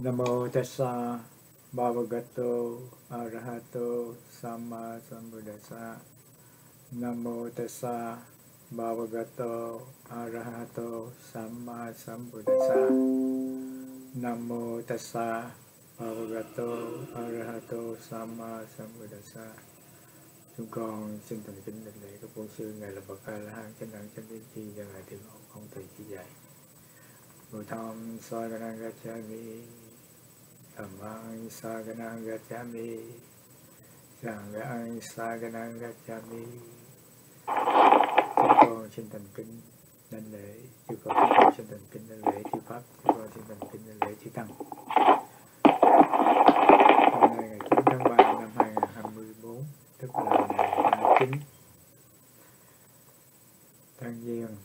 Namo tassa Bhagavato arahato sama sambuddhassa. Namo tassa Bhagavato arahato sama sambuddhassa. Namo tassa Bhagavato arahato sama Sambuddhasa Chúng con xin thành kính đảnh lễ các bổn sư, ngài là bậc a la hán, chánh đẳng, chánh lý, chi và ngài thiên hộ, không thầy chỉ dạy. Buddham Saranang Gacchami Dhammang Saranang Gacchami Chúng con xin thành kính đảnh lễ chư con chúng con xin thành kính đảnh lễ chư pháp chúng con xin thành kính đảnh lễ chư tăng. Hôm nay ngày 9 tháng 3 năm 2024 tức là ngày 29 tháng giêng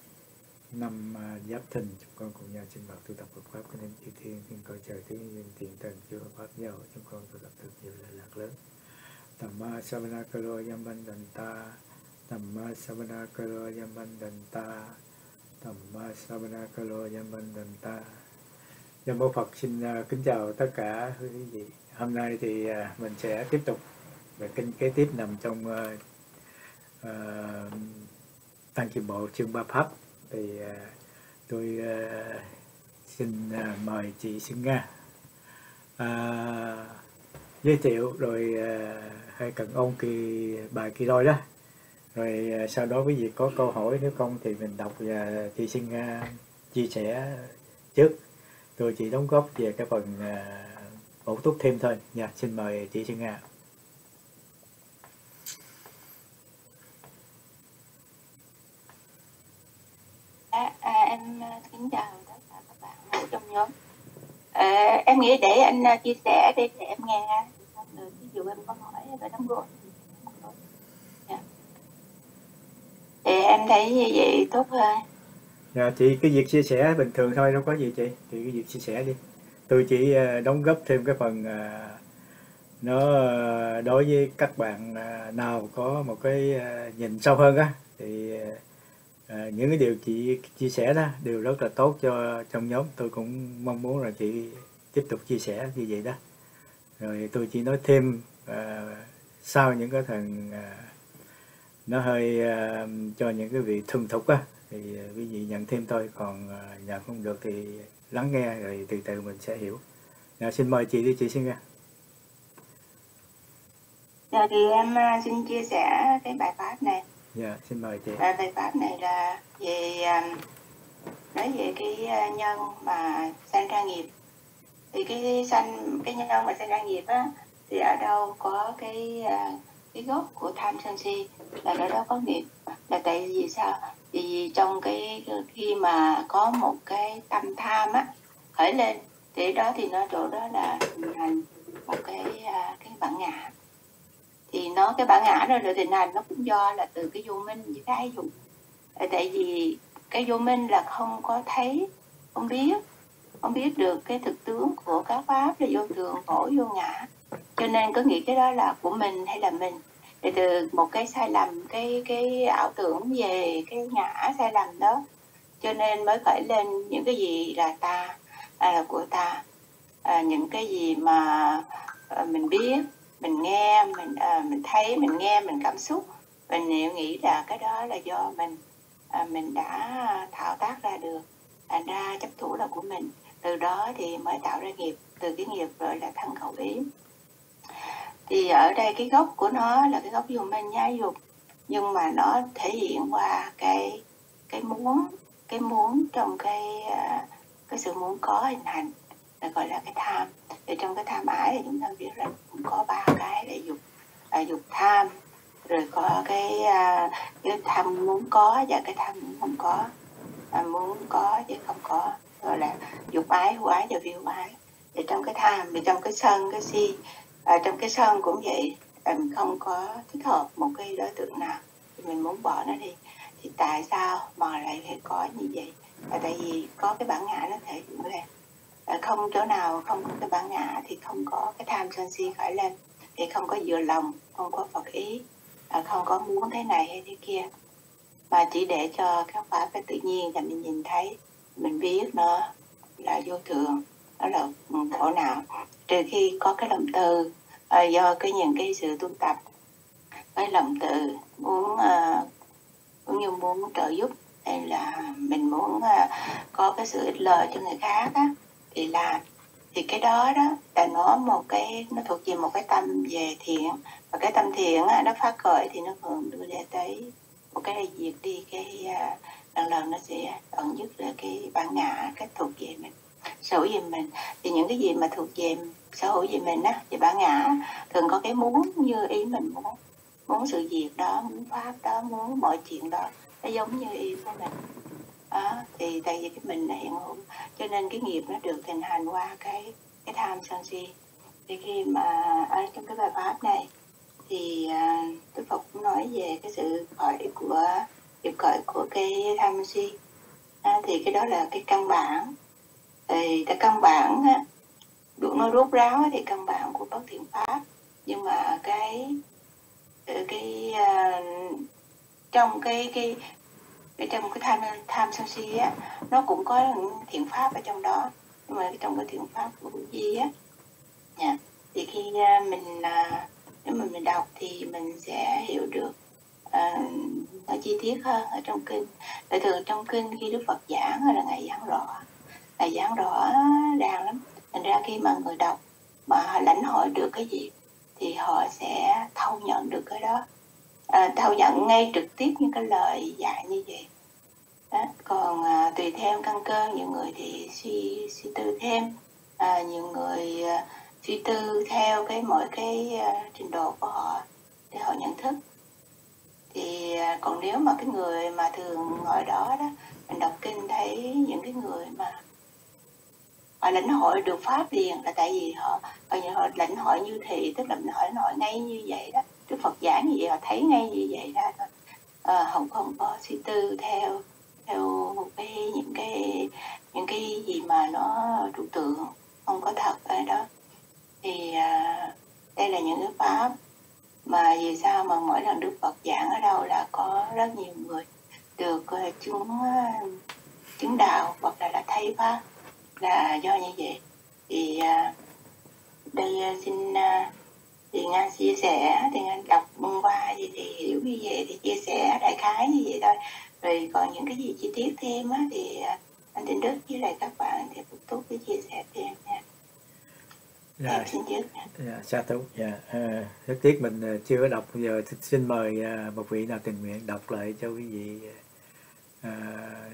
năm à, giáp thìn chúng con cùng nhau trình bày tu tập Phật pháp. Của nên chư thiên thiên coi trời thế nhân tiền thần chư pháp giàu chúng con tu tập được nhiều lợi lạc lớn. Tamma savana kalo yambandanta Tamma savana kalo yambandanta Tamma savana kalo yambandanta Nam mô Phật xin à, kính chào tất cả quý vị. Hôm nay thì à, mình sẽ tiếp tục về kinh kế tiếp nằm trong uh, uh, Tăng Kiệm Bộ chương Ba Pháp thì à, tôi à, xin à, mời chị Xuân Nga à, giới thiệu rồi hay cần ôn kỳ bài kỳ đôi đó. Rồi sau đó quý vị có câu hỏi nếu không thì mình đọc và chị Xuân Nga chia sẻ trước. Tôi chỉ đóng góp về cái phần bổ túc thêm thôi. Nha xin mời chị Xuân Nga À, à, em à, kính chào tất cả các bạn ở trong nhóm. À, em nghĩ để anh à, chia sẻ đi để em nghe. Ừ, ví dụ em có hỏi về đóng góp. Dạ. Thì em thấy như vậy tốt hơn. Dạ, chị cái việc chia sẻ bình thường thôi đâu có gì chị thì cái việc chia sẻ đi tôi chỉ à, đóng góp thêm cái phần à, nó đối với các bạn nào có một cái nhìn sâu hơn á thì những cái điều chị chia sẻ đó đều rất là tốt cho trong nhóm tôi cũng mong muốn là chị tiếp tục chia sẻ như vậy đó. Rồi tôi chỉ nói thêm ờ, sau những cái phần ờ, nó hơi ờ, cho những cái vị thuần thục á thì ờ, quý vị nhận thêm thôi. Còn ờ, nhận không được thì lắng nghe rồi từ từ mình sẽ hiểu. Dạ, xin mời chị đi chị xin nghe Giờ thì em à, xin chia sẻ cái bài pháp này. dạ xin mời chị. À, bài pháp này là về à, nói về cái à, nhân mà sanh ra nghiệp. Thì cái sanh cái nhân mà sanh ra nghiệp á, thì ở đâu có cái à, cái gốc của tham sân si, là ở đó có nghiệp. Là tại vì sao? Vì vì trong cái khi mà có một cái tâm tham á, khởi lên, thì đó thì nó chỗ đó là hình thành một cái à, cái bản ngã. Thì nó, cái bản ngã đó được hình thành nó cũng do là từ cái vô minh với cái ái dục. Tại vì cái vô minh là không có thấy, không biết không biết được cái thực tướng của các pháp là vô thường khổ vô ngã. Cho nên có nghĩ cái đó là của mình hay là mình. Thì từ một cái sai lầm cái cái ảo tưởng về cái ngã sai lầm đó cho nên mới khởi lên những cái gì là ta à, là của ta. À, những cái gì mà à, mình biết mình nghe mình à, mình thấy mình nghe mình cảm xúc. Mình nghĩ là cái đó là do mình à, mình đã thao tác ra được thành ra chấp thủ là của mình từ đó thì mới tạo ra nghiệp từ cái nghiệp rồi là thân khẩu ý. Thì ở đây cái gốc của nó là cái gốc vô minh nhái dục nhưng mà nó thể hiện qua cái cái muốn cái muốn trong cái à, cái sự muốn có hình thành là gọi là cái tham. Thì trong cái tham ái thì chúng ta biết là cũng có ba cái là dục là dục tham rồi có cái à, cái tham muốn có và cái tham muốn không có. À, muốn có chứ không có gọi là dục ái hữu ái và vi hữu ái. Thì trong cái tham thì trong cái sân cái si à, trong cái sân cũng vậy. À, mình không có thích hợp một cái đối tượng nào. Thì mình muốn bỏ nó đi. Thì tại sao mà lại phải có như vậy? Là tại vì có cái bản ngã nó thể hiện lên à, không chỗ nào không có cái bản ngã thì không có cái tham sân si khởi lên. Thì không có vừa lòng không có phật ý à, không có muốn thế này hay thế kia. Mà chỉ để cho các pháp cái tự nhiên là mình nhìn thấy mình biết nó là vô thường. Nó là khổ não. Trừ khi có cái lòng từ à, do cái những cái sự tu tập cái lòng từ muốn à, cũng như muốn trợ giúp hay là mình muốn à, có cái sự ích lợi cho người khác á, thì làm. Thì cái đó đó là nó một cái nó thuộc về một cái tâm về thiện. Và cái tâm thiện á, nó phát khởi thì nó thường đưa ra tới một cái là diệt đi cái à, lần lần nó sẽ tận dứt được cái bản ngã cái thuộc về mình sở hữu về mình. Thì những cái gì mà thuộc về sở hữu về mình á thì bản ngã thường có cái muốn như ý mình muốn muốn sự việc đó muốn pháp đó muốn mọi chuyện đó nó giống như ý của mình. Đó, thì tại vì cái mình nó hiện hữu cho nên cái nghiệp nó được thành hành qua cái cái tham sân si. Thì khi mà ở trong cái bài pháp này thì uh, Đức Phật cũng nói về cái sự khởi của nghiệp cởi của cái tham si. À, thì cái đó là cái căn bản. Thì cái căn bản á, nó rốt ráo thì căn bản của bất thiện pháp. Nhưng mà cái cái uh, trong cái cái cái trong cái tham tham sân si á nó cũng có những thiện pháp ở trong đó. Nhưng mà trong cái thiện pháp của di á nha thì khi à, mình uh, nếu mà mình đọc thì mình sẽ hiểu được Ờ, à, nó chi tiết hơn ở trong kinh. Tại thường trong kinh khi đức phật giảng là ngày giảng rõ. Ngày giảng rõ ràng lắm. Thành ra khi mà người đọc mà họ lãnh hội được cái gì thì họ sẽ thâu nhận được cái đó. À, thâu nhận ngay trực tiếp những cái lời dạy như vậy. Đó. còn à, tùy theo căn cơ nhiều người thì suy suy tư thêm. À, nhiều người à, suy tư theo cái mỗi cái à, trình độ của họ để họ nhận thức thì à, còn nếu mà cái người mà thường ngồi đó đó mình đọc kinh thấy những cái người mà họ lãnh hội được pháp liền là tại vì họ họ, họ lãnh hội như thị tức là họ lãnh hội ngay như vậy đó. Đức phật giảng như vậy họ thấy ngay như vậy đó thôi. À, không không có suy tư theo theo cái những cái những cái gì mà nó trụ tượng không có thật ở đó. Thì à, đây là những cái pháp mà vì sao mà mỗi lần đức phật giảng ở đâu là có rất nhiều người được chứng ờ, chứng đạo hoặc là là thấy pháp? Là do như vậy. Thì ờ, đây ờ, xin thì nga chia sẻ thì ngân đọc qua gì thì hiểu như vậy thì chia sẻ đại khái như vậy thôi. Rồi còn những cái gì chi tiết thêm á, thì anh Tịnh Đức với lại các bạn thì Phúc Túc với chia sẻ thêm nha. Dạ, em dạ, sa thú dạ à, rất tiếc mình chưa có đọc. Giờ xin mời một vị nào tình nguyện đọc lại cho quý vị à,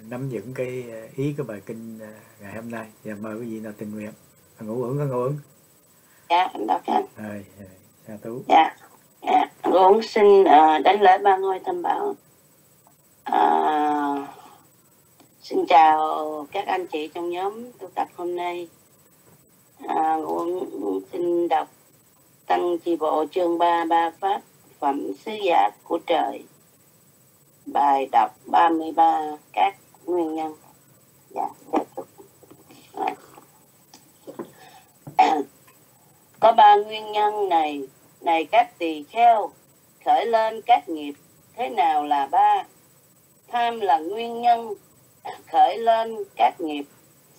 nắm vững cái ý của bài kinh ngày hôm nay. Và mời quý vị nào tình nguyện. Ngủ có ngủ ẩn dạ anh đọc anh rồi sa thú dạ dạ ngủ xin uh, đánh lễ ba ngôi tam bảo. Uh, xin chào các anh chị trong nhóm tu tập hôm nay à, ngũ xin đọc tăng chi bộ chương 3 ba pháp phẩm sứ giả của trời. Bài đọc 33 các nguyên nhân. Dạ tiếp tục à, có ba nguyên nhân này. Này các tỳ kheo khởi lên các nghiệp thế nào là ba? Tham là nguyên nhân khởi lên các nghiệp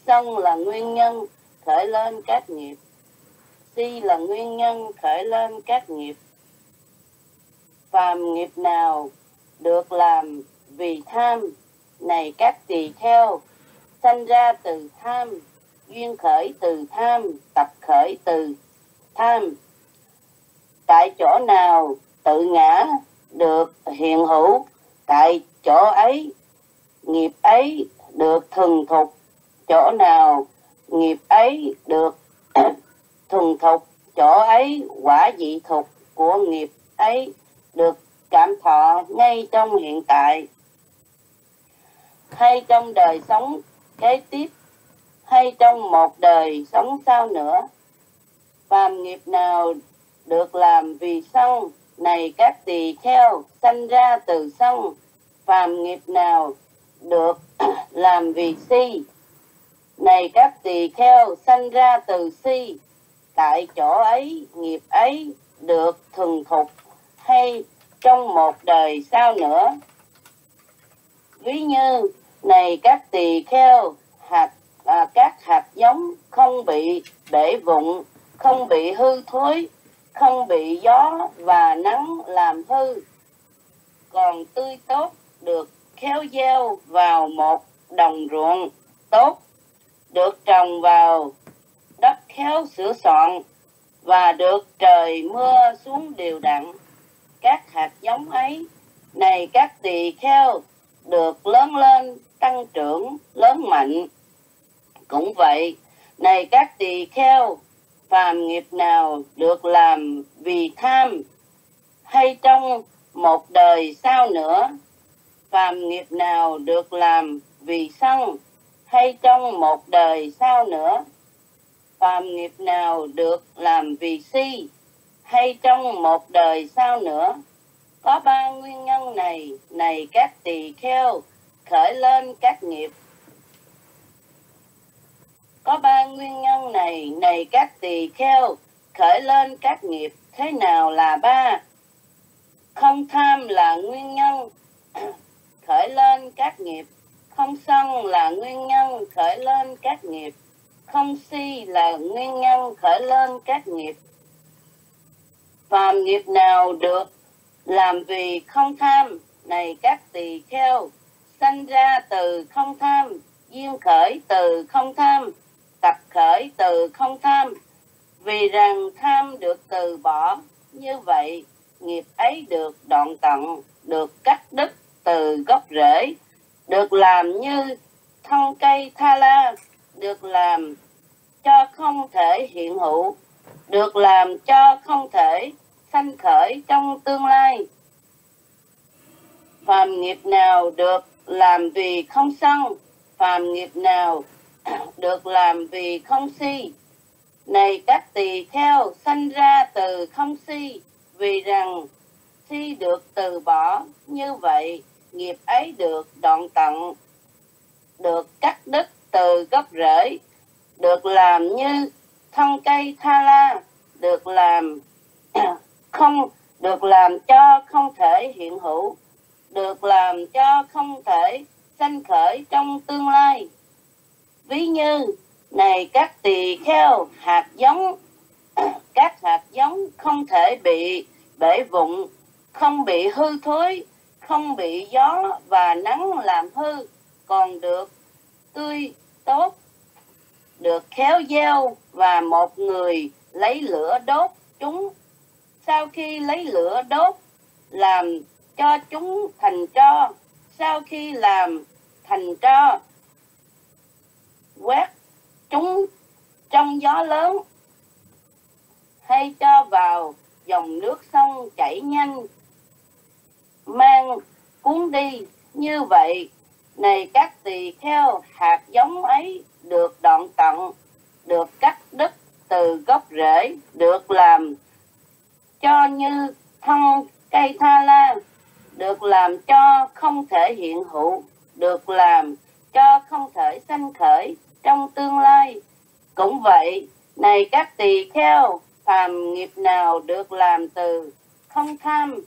sân là nguyên nhân khởi lên các nghiệp. Si là nguyên nhân khởi lên các nghiệp. Phàm nghiệp nào được làm vì tham, này các tỳ kheo sanh ra từ tham, duyên khởi từ tham, tập khởi từ tham. Tại chỗ nào tự ngã được hiện hữu, tại chỗ ấy, nghiệp ấy được thường thục, chỗ nào nghiệp ấy được thuần thục, chỗ ấy quả dị thục của nghiệp ấy được cảm thọ ngay trong hiện tại. Hay trong đời sống kế tiếp, hay trong một đời sống sau nữa, phàm nghiệp nào được làm vì sân này các tỳ kheo sanh ra từ sân phàm nghiệp nào được làm vì si này các tỳ kheo sanh ra từ si. Tại chỗ ấy nghiệp ấy được thường thục hay trong một đời sau nữa? Ví như này các tỳ kheo hạt à, các hạt giống không bị bể vụn không bị hư thối không bị gió và nắng làm hư. Còn tươi tốt được khéo gieo vào một đồng ruộng tốt được trồng vào đất khéo sửa soạn và được trời mưa xuống đều đặn. Các hạt giống ấy, này các tỳ kheo, được lớn lên, tăng trưởng, lớn mạnh. Cũng vậy, này các tỳ kheo, phàm nghiệp nào được làm vì tham hay trong một đời sau nữa? Phàm nghiệp nào được làm vì sân hay trong một đời sau nữa? Phàm nghiệp nào được làm vì si? Hay trong một đời sau nữa? Có ba nguyên nhân này này các tỳ kheo khởi lên các nghiệp. Có ba nguyên nhân này này các tỳ kheo khởi lên các nghiệp. Thế nào là ba? Không tham là nguyên nhân khởi lên các nghiệp không sân là nguyên nhân khởi lên các nghiệp. Không si là nguyên nhân khởi lên các nghiệp. Phàm nghiệp nào được, làm vì không tham, này các tỳ kheo, sanh ra từ không tham, duyên khởi từ không tham, tập khởi từ không tham. Vì rằng tham được từ bỏ, như vậy nghiệp ấy được đoạn tận, được cắt đứt từ gốc rễ được làm như thân cây tha la, được làm cho không thể hiện hữu, được làm cho không thể sanh khởi trong tương lai. Phàm nghiệp nào được làm vì không sân, phàm nghiệp nào được làm vì không si. Này các tỳ kheo, sanh ra từ không si, vì rằng si được từ bỏ như vậy nghiệp ấy được đoạn tận được cắt đứt từ gốc rễ, được làm như thân cây tha la, được làm không, được làm cho không thể hiện hữu, được làm cho không thể sanh khởi trong tương lai. Ví như, này các tỳ kheo, hạt giống, các hạt giống không thể bị bể vụn, không bị hư thối không bị gió và nắng làm hư, còn được tươi tốt, được khéo gieo và một người lấy lửa đốt chúng. Sau khi lấy lửa đốt, làm cho chúng thành tro. Sau khi làm thành tro, quét chúng trong gió lớn, hay cho vào dòng nước sông chảy nhanh mang cuốn đi. Như vậy, này các tỳ kheo, hạt giống ấy được đoạn tận được cắt đứt từ gốc rễ, được làm cho như thân cây tha la, được làm cho không thể hiện hữu, được làm cho không thể sanh khởi trong tương lai. Cũng vậy, này các tỳ kheo, phàm nghiệp nào được làm từ không tham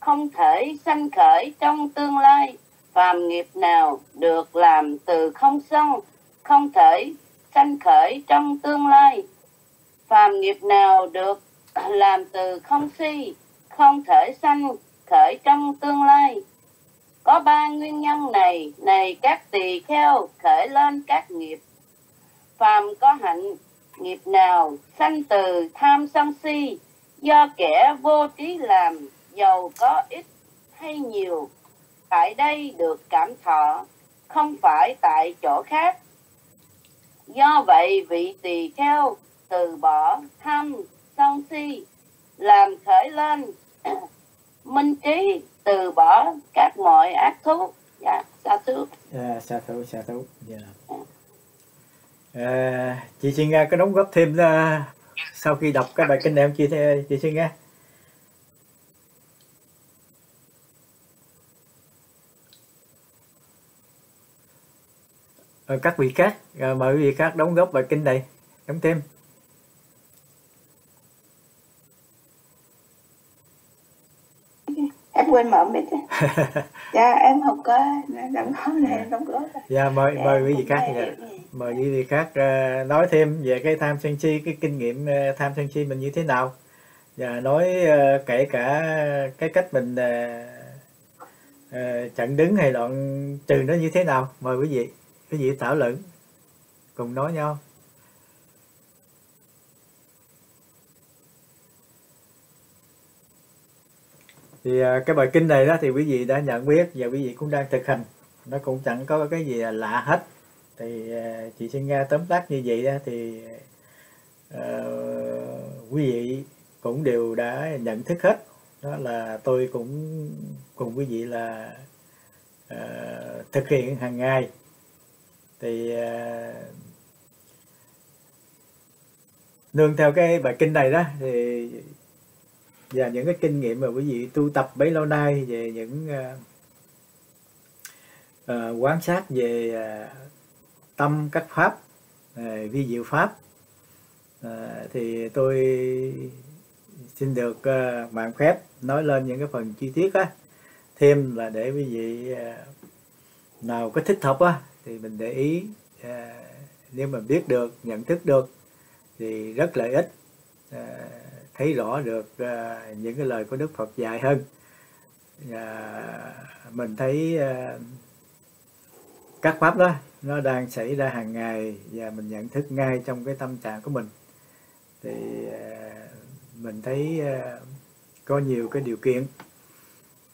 không thể sanh khởi trong tương lai. Phàm nghiệp nào được làm từ không sân không thể sanh khởi trong tương lai. Phàm nghiệp nào được làm từ không si, không thể sanh khởi trong tương lai. Có ba nguyên nhân này này các tỳ kheo khởi lên các nghiệp. Phàm có hạnh, nghiệp nào sanh từ tham sân si, do kẻ vô trí làm giàu có ít hay nhiều tại đây được cảm thọ không phải tại chỗ khác. Do vậy vị tỳ kheo từ bỏ tham sân si làm khởi lên minh trí từ bỏ các mọi ác thú. Dạ sa thú. Dạ sa thú sa thú. Dạ. À, chị xin nghe có đóng góp thêm uh, sau khi đọc cái bài kinh này không? Chị chị xin nghe các vị khác mời quý vị khác đóng góp bài kinh này. Đóng thêm. Dạ quên mở mic dạ em không có đóng có này em không có dạ mời Dạ, mời quý vị khác dạ. mời quý vị khác ờ, nói thêm về cái tham sân si cái kinh nghiệm ờ, tham sân si mình như thế nào. Và nói ờ, kể cả cái cách mình ờ, ờ, chặn đứng hay đoạn trừ nó như thế nào. Mời quý vị quý vị thảo luận. Cùng nói nhau. Thì à, cái bài kinh này đó thì quý vị đã nhận biết và quý vị cũng đang thực hành. Nó cũng chẳng có cái gì lạ hết. Thì à, chị xin nghe tóm tắt như vậy đó thì uh, quý vị cũng đều đã nhận thức hết. Đó là tôi cũng cùng quý vị là uh, thực hiện hàng ngày thì à, nương theo cái bài kinh này đó thì và những cái kinh nghiệm mà quý vị tu tập bấy lâu nay về những à, à, uh, uh, quan sát về uh, tâm các pháp uh, vi diệu pháp uh, thì tôi xin được uh, mạng phép nói lên những cái phần chi tiết á. Thêm là để quý vị uh, nào có thích hợp á thì mình để ý à, nếu mà biết được nhận thức được thì rất lợi ích à, thấy rõ được à, những cái lời của Đức Phật dạy hơn. Và mình thấy à, các pháp đó nó đang xảy ra hàng ngày và mình nhận thức ngay trong cái tâm trạng của mình. Thì à, mình thấy à, có nhiều cái điều kiện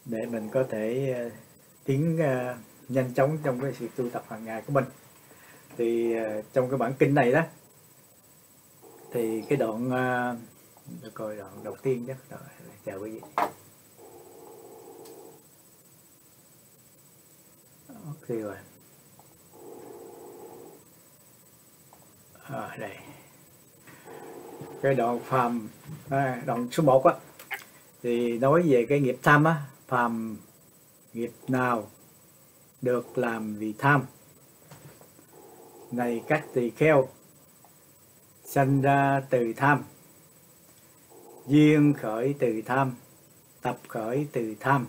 để mình có thể à, tiến à, nhanh chóng trong cái sự tu tập hàng ngày của mình. Thì ờ, trong cái bản kinh này đó thì cái đoạn ờ, để coi đoạn đầu tiên chắc rồi chào quý vị. Ok rồi. À, đây. Cái đoạn phàm à, đoạn số 1 á thì nói về cái nghiệp tham á phàm nghiệp nào được làm vì tham. Này các tỳ kheo, sanh ra từ tham. Duyên khởi từ tham, tập khởi từ tham.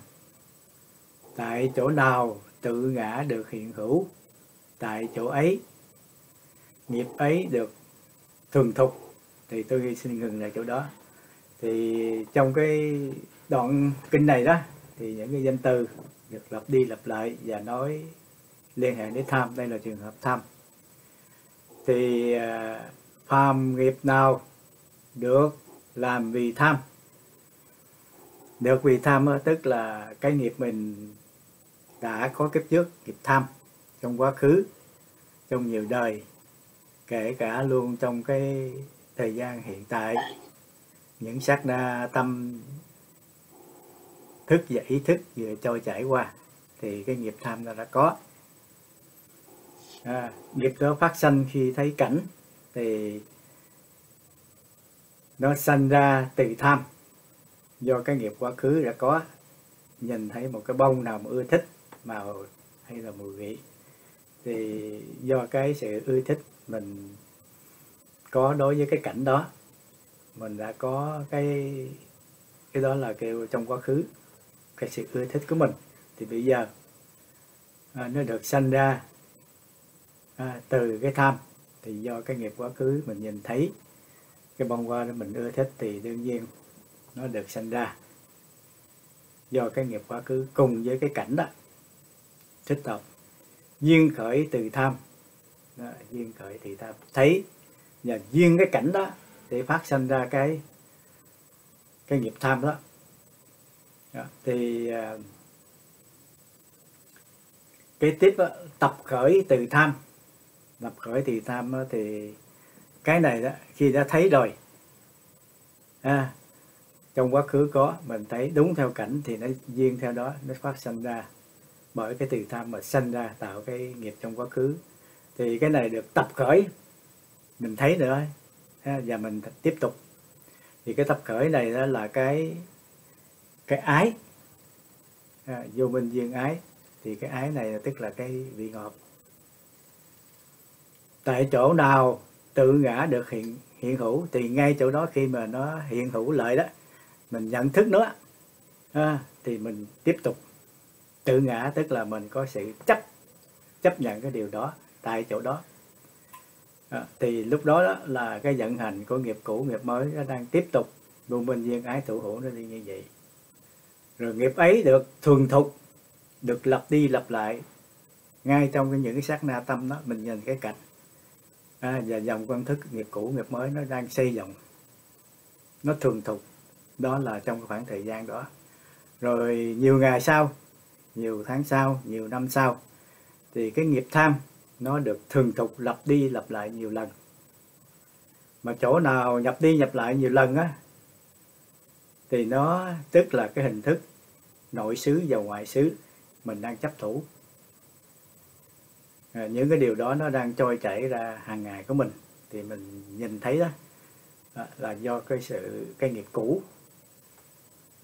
Tại chỗ nào tự ngã được hiện hữu, tại chỗ ấy, nghiệp ấy được thường thục. Thì tôi xin ngừng lại chỗ đó. Thì trong cái đoạn kinh này đó, thì những cái danh từ được lặp đi lặp lại và nói, liên hệ đến tham. Đây là trường hợp tham. Thì à, phàm nghiệp nào được làm vì tham? Được vì tham tức là cái nghiệp mình đã có kiếp trước, nghiệp tham trong quá khứ, trong nhiều đời, kể cả luôn trong cái thời gian hiện tại. Những sát na tâm thức và ý thức vừa trôi chảy qua thì cái nghiệp tham nó đã có. À, nghiệp đó phát sanh khi thấy cảnh thì nó sanh ra từ tham. Do cái nghiệp quá khứ đã có nhìn thấy một cái bông nào mà ưa thích màu hay là mùi vị thì do cái sự ưa thích mình có đối với cái cảnh đó mình đã có cái cái đó là kêu trong quá khứ cái sự ưa thích của mình. Thì bây giờ à, nó được sanh ra à, từ cái tham. Thì do cái nghiệp quá khứ mình nhìn thấy cái bông hoa đó mình ưa thích thì đương nhiên nó được sanh ra. Do cái nghiệp quá khứ cùng với cái cảnh đó thích tập duyên khởi từ tham. Đó, duyên khởi thì tham thấy. Và duyên cái cảnh đó để phát sinh ra cái cái nghiệp tham đó, đó. thì à, uh, kế tiếp đó, tập khởi từ tham. Tập khởi từ tham đó, thì cái này đó khi đã thấy rồi à, trong quá khứ có mình thấy đúng theo cảnh thì nó duyên theo đó nó phát sinh ra bởi cái từ tham mà sinh ra tạo cái nghiệp trong quá khứ. Thì cái này được tập khởi mình thấy nữa và mình tiếp tục. Thì cái tập khởi này đó là cái cái ái. À, vô minh duyên ái thì cái ái này là tức là cái vị ngọt. Tại chỗ nào tự ngã được hiện hiện hữu thì ngay chỗ đó khi mà nó hiện hữu lợi đó mình nhận thức nó à, thì mình tiếp tục tự ngã tức là mình có sự chấp chấp nhận cái điều đó tại chỗ đó. À, thì lúc đó, đó là cái vận hành của nghiệp cũ nghiệp mới nó đang tiếp tục. Vô minh duyên ái thủ hữu nó đi như vậy rồi nghiệp ấy được thuần thục được lặp đi lặp lại. Ngay trong những cái sát na tâm đó mình nhìn cái cảnh. À, và dòng quan thức nghiệp cũ nghiệp mới nó đang xây dựng. Nó thường thục. Đó là trong khoảng thời gian đó. Rồi nhiều ngày sau nhiều tháng sau nhiều năm sau thì cái nghiệp tham nó được thường tục lặp đi lặp lại nhiều lần. Mà chỗ nào nhập đi nhập lại nhiều lần á thì nó tức là cái hình thức nội xứ và ngoại xứ mình đang chấp thủ. À, những cái điều đó nó đang trôi chảy ra hàng ngày của mình. Thì mình nhìn thấy đó à, là do cái sự cái nghiệp cũ.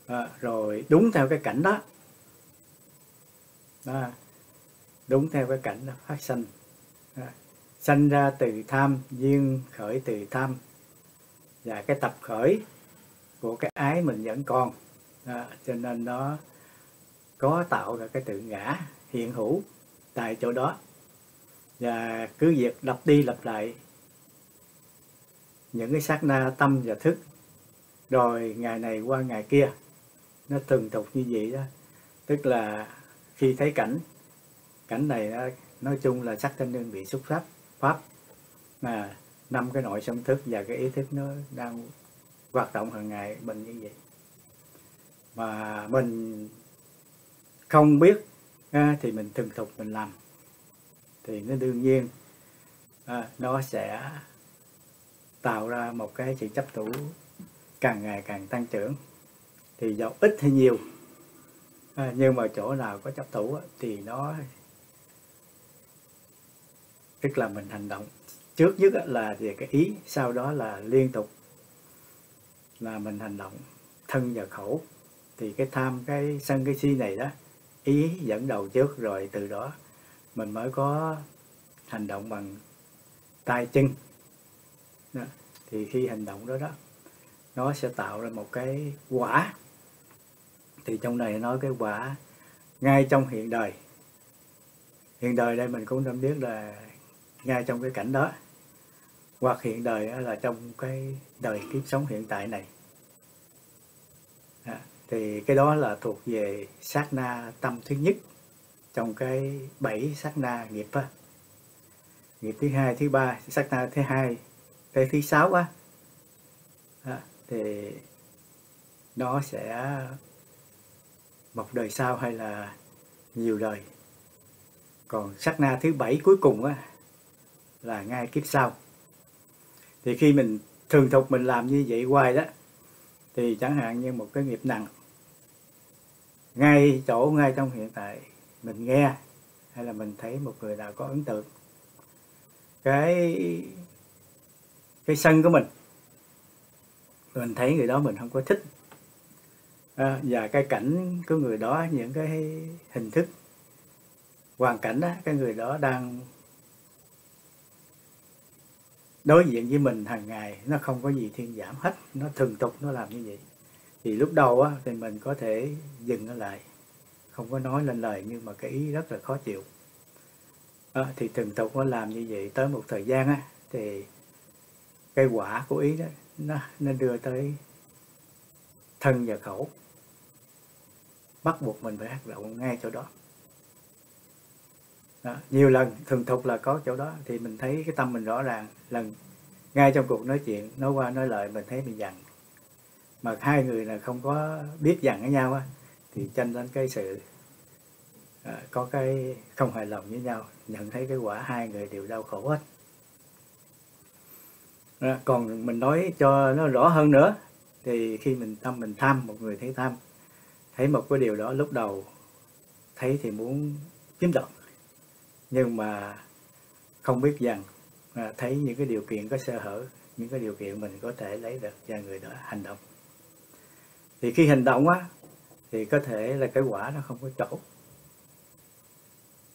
À, rồi đúng theo cái cảnh đó à, đúng theo cái cảnh đó phát sinh. À, sanh ra từ tham duyên khởi từ tham và cái tập khởi của cái ái mình vẫn còn. Đó, cho nên nó có tạo ra cái tự ngã hiện hữu tại chỗ đó. Và cứ việc lặp đi lặp lại những cái sát na tâm và thức rồi ngày này qua ngày kia nó thường tục như vậy đó. Tức là khi thấy cảnh cảnh này đó, nói chung là sắc thanh niên bị xúc pháp pháp mà năm cái nội sân thức và cái ý thức nó đang hoạt động hàng ngày mình như vậy. Mà mình không biết à, thì mình thường thục mình làm. Thì nó đương nhiên à, nó sẽ tạo ra một cái sự chấp thủ càng ngày càng tăng trưởng. Thì giàu ít hay nhiều à, nhưng mà chỗ nào có chấp thủ thì nó tức là mình hành động. Trước nhất là về cái ý sau đó là liên tục là mình hành động thân và khẩu. Thì cái tham, cái sân, cái si này đó, ý dẫn đầu trước rồi từ đó mình mới có hành động bằng tay chân. Đó. thì khi hành động đó đó, nó sẽ tạo ra một cái quả. Thì trong này nói cái quả ngay trong hiện đời. Hiện đời đây mình cũng đã biết là ngay trong cái cảnh đó. Hoặc hiện đời là trong cái đời kiếp sống hiện tại này à, thì cái đó là thuộc về sát na tâm thứ nhất trong cái bảy sát na nghiệp á. Nghiệp thứ hai thứ ba sát na thứ hai tới thứ sáu á. À, thì nó sẽ một đời sau hay là nhiều đời. Còn sát na thứ bảy cuối cùng á là ngay kiếp sau. Thì khi mình thường thục mình làm như vậy hoài đó thì chẳng hạn như một cái nghiệp nặng ngay chỗ ngay trong hiện tại mình nghe hay là mình thấy một người nào có ấn tượng cái cái sân của mình mình thấy người đó mình không có thích. À, và cái cảnh của người đó những cái hình thức hoàn cảnh đó cái người đó đang đối diện với mình hàng ngày nó không có gì thiên giảm hết nó thường tục nó làm như vậy. Thì lúc đầu á, thì mình có thể dừng nó lại không có nói lên lời nhưng mà cái ý rất là khó chịu. À, thì thường tục nó làm như vậy tới một thời gian á, thì cái quả của ý đó nó, nó đưa tới thân và khẩu. Bắt buộc mình phải hoạt động ngay chỗ đó đó, nhiều lần thường thục là có chỗ đó thì mình thấy cái tâm mình rõ ràng. Lần ngay trong cuộc nói chuyện nói qua nói lại mình thấy mình dằn mà hai người là không có biết dằn với nhau á thì tranh lên cái sự à, có cái không hài lòng với nhau nhận thấy cái quả hai người đều đau khổ hết. Đó. còn mình nói cho nó rõ hơn nữa thì khi mình tâm mình tham một người thấy tham thấy một cái điều đó lúc đầu thấy thì muốn chiếm đoạt nhưng mà không biết rằng à, thấy những cái điều kiện có sơ hở những cái điều kiện mình có thể lấy được và người đó hành động. Thì khi hành động á thì có thể là cái quả nó không có chỗ.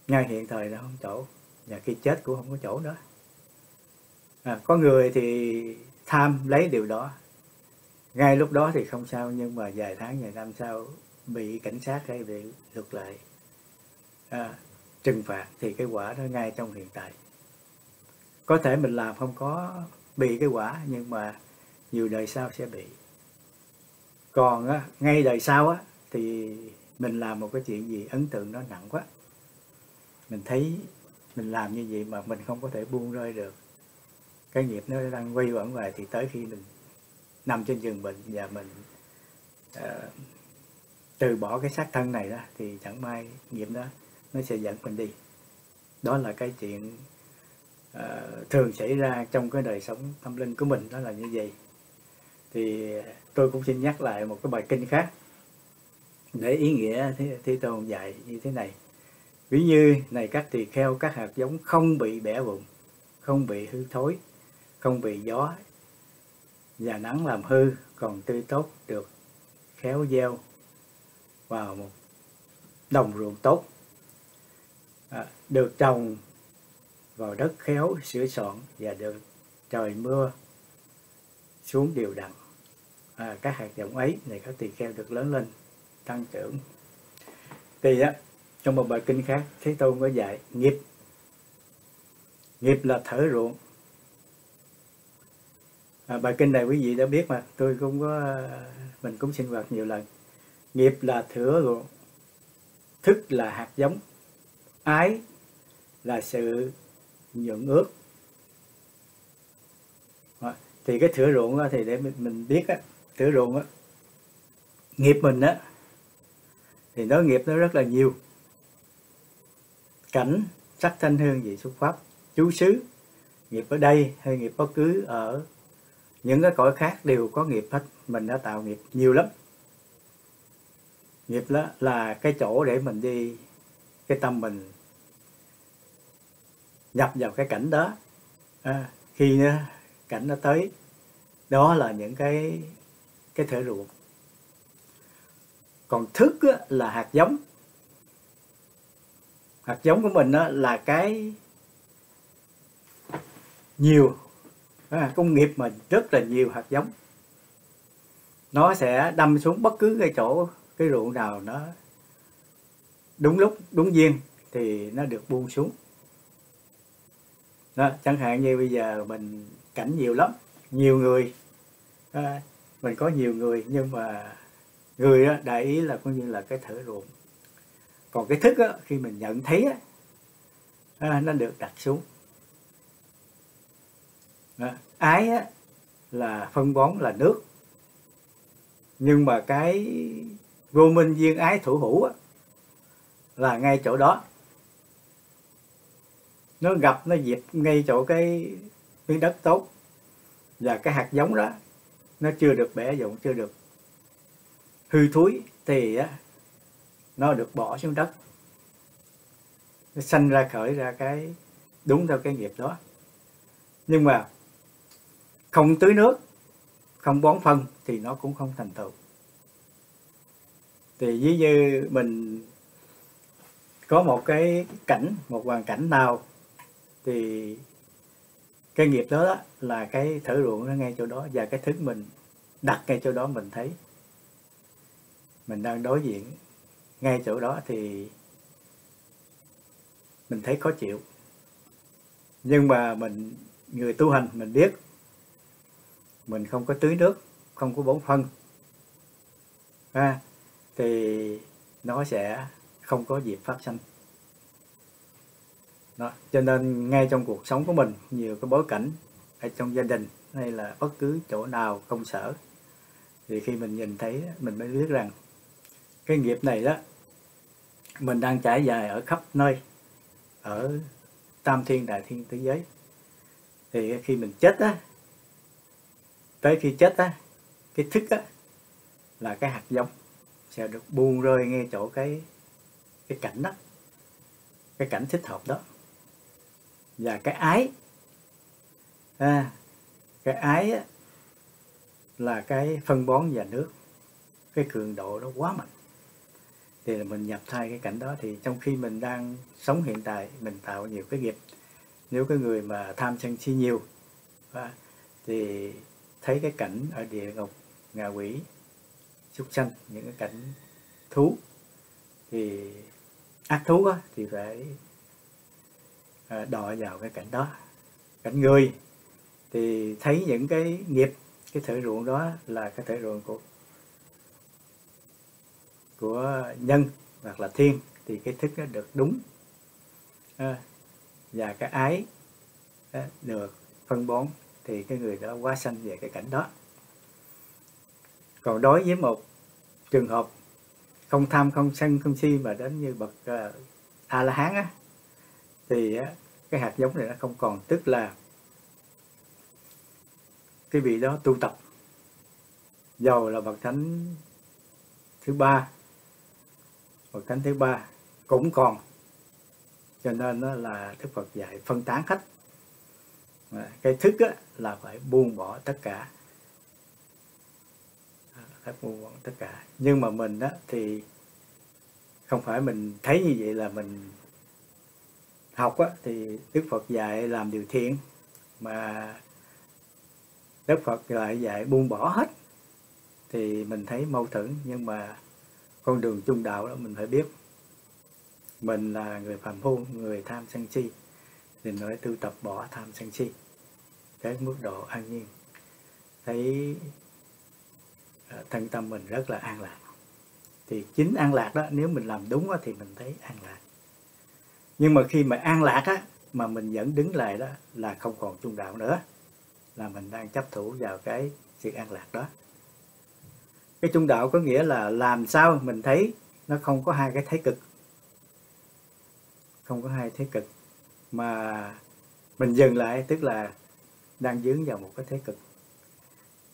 Ngay hiện thời nó không chỗ và khi chết cũng không có chỗ đó. À, có người thì tham lấy điều đó. Ngay lúc đó thì không sao nhưng mà vài tháng vài năm sau bị cảnh sát hay bị luật lệ. À, trừng phạt thì cái quả đó ngay trong hiện tại. Có thể mình làm không có bị cái quả nhưng mà nhiều đời sau sẽ bị. Còn á, ngay đời sau á, thì mình làm một cái chuyện gì ấn tượng nó nặng quá. Mình thấy mình làm như vậy mà mình không có thể buông rơi được. Cái nghiệp nó đang quay quẩn về thì tới khi mình nằm trên giường bệnh và mình uh, từ bỏ cái xác thân này đó thì chẳng may nghiệp đó nó sẽ dẫn mình đi. Đó là cái chuyện uh, thường xảy ra trong cái đời sống tâm linh của mình đó là như vậy. Thì tôi cũng xin nhắc lại một cái bài kinh khác để ý nghĩa thế, thế tôn dạy như thế này. Ví như này các tỳ kheo các hạt giống không bị bẻ vụn không bị hư thối không bị gió và nắng làm hư còn tươi tốt được khéo gieo vào một đồng ruộng tốt à, được trồng vào đất khéo sửa soạn và được trời mưa xuống đều đặn. À, các hạt giống ấy thì các tỳ kheo được lớn lên tăng trưởng. Thì á trong một bài kinh khác thế tôn có dạy nghiệp nghiệp là thở ruộng. À, bài kinh này quý vị đã biết mà tôi cũng có mình cũng sinh hoạt nhiều lần. Nghiệp là thửa ruộng thức là hạt giống ái là sự nhuận ước. Thì cái thửa ruộng đó, thì để mình, mình biết á thửa ruộng á nghiệp mình á thì nó nghiệp nó rất là nhiều. Cảnh sắc thanh hương vị xuất pháp chú xứ nghiệp ở đây hay nghiệp bất cứ ở những cái cõi khác đều có nghiệp hết mình đã tạo nghiệp nhiều lắm. Nghiệp đó là cái chỗ để mình đi cái tâm mình nhập vào cái cảnh đó. À, khi cảnh nó tới đó là những cái cái thể ruộng còn thức á, là hạt giống. Hạt giống của mình á, là cái nhiều. À, công nghiệp mình rất là nhiều hạt giống. Nó sẽ đâm xuống bất cứ cái chỗ cái ruộng nào nó đúng lúc đúng duyên thì nó được buông xuống đó, chẳng hạn như bây giờ mình cảnh nhiều lắm nhiều người. À, mình có nhiều người nhưng mà người đó, đại ý là coi như là cái thở ruộng. Còn cái thức đó, khi mình nhận thấy đó, à, nó được đặt xuống. Đó. ái đó, là phân bón là nước. Nhưng mà cái vô minh duyên ái thủ hữu là ngay chỗ đó nó gặp nó dịp ngay chỗ cái miếng đất tốt. Và cái hạt giống đó nó chưa được bẻ dụng chưa được hư thúi thì á, nó được bỏ xuống đất. Nó sanh ra khởi ra cái đúng theo cái nghiệp đó. Nhưng mà không tưới nước không bón phân thì nó cũng không thành tựu. Thì ví như mình có một cái cảnh một hoàn cảnh nào thì cái nghiệp đó, đó là cái thở ruộng nó ngay chỗ đó và cái thức mình đặt ngay chỗ đó mình thấy. Mình đang đối diện ngay chỗ đó thì mình thấy khó chịu. Nhưng mà mình người tu hành mình biết mình không có tưới nước không có bón phân. À, thì nó sẽ không có dịp phát sinh đó. cho nên ngay trong cuộc sống của mình, nhiều cái bối cảnh ở trong gia đình hay là bất cứ chỗ nào, công sở, thì khi mình nhìn thấy mình mới biết rằng cái nghiệp này đó, mình đang trải dài ở khắp nơi, ở tam thiên, đại thiên thế giới thì khi mình chết á, tới khi chết á, cái thức á, là cái hạt giống sẽ được buông rơi ngay chỗ cái cái cảnh đó, cái cảnh thích hợp đó và cái ái. À, cái ái á, là cái phân bón và nước. Cái cường độ nó quá mạnh. Thì là mình nhập thai cái cảnh đó thì trong khi mình đang sống hiện tại mình tạo nhiều cái nghiệp. Nếu cái người mà tham sân si nhiều à, thì thấy cái cảnh ở địa ngục ngạ quỷ súc sanh những cái cảnh thú thì ác thú á, thì phải À, đòi đọa vào cái cảnh đó. Cảnh người thì thấy những cái nghiệp cái thể ruộng đó là cái thể ruộng của của nhân hoặc là thiên thì cái thức nó được đúng. À, và cái ái đó, được phân bón thì cái người đó quá sanh về cái cảnh đó. Còn đối với một trường hợp không tham không sân không si mà đến như bậc uh, a la hán á thì cái hạt giống này nó không còn. Tức là cái vị đó tu tập. Giàu là bậc thánh thứ ba. Bậc thánh thứ ba cũng còn. Cho nên nó là đức phật dạy phân tán khách cái thức á, là phải buông bỏ tất cả. À, phải buông bỏ tất cả. Nhưng mà mình á, thì không phải mình thấy như vậy là mình học á, thì đức phật dạy làm điều thiện mà đức phật lại dạy buông bỏ hết. Thì mình thấy mâu thuẫn nhưng mà con đường trung đạo đó mình phải biết. Mình là người phạm phu người tham sân si thì nói tu tập bỏ tham sân si cái mức độ an nhiên. Thấy à, thân tâm mình rất là an lạc. Thì chính an lạc đó nếu mình làm đúng đó, thì mình thấy an lạc nhưng mà khi mà an lạc á, mà mình vẫn đứng lại đó là không còn trung đạo nữa. Là mình đang chấp thủ vào cái sự an lạc đó. Cái trung đạo có nghĩa là làm sao mình thấy nó không có hai cái thế cực. Không có hai thế cực. Mà mình dừng lại, tức là đang dướng vào một cái thế cực.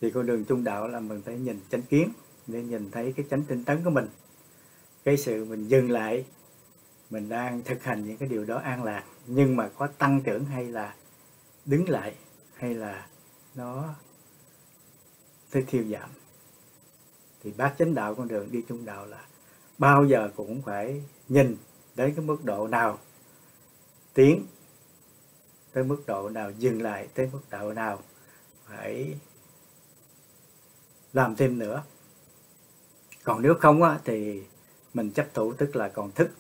Thì con đường trung đạo là mình phải nhìn chánh kiến, để nhìn thấy cái chánh tinh tấn của mình. Cái sự mình dừng lại mình đang thực hành những cái điều đó an lạc nhưng mà có tăng trưởng hay là đứng lại hay là nó tới thiêu giảm. Thì bác chánh đạo con đường đi trung đạo là bao giờ cũng phải nhìn đến cái mức độ nào tiến tới mức độ nào dừng lại tới mức độ nào phải làm thêm nữa. Còn nếu không á, thì mình chấp thủ tức là còn thức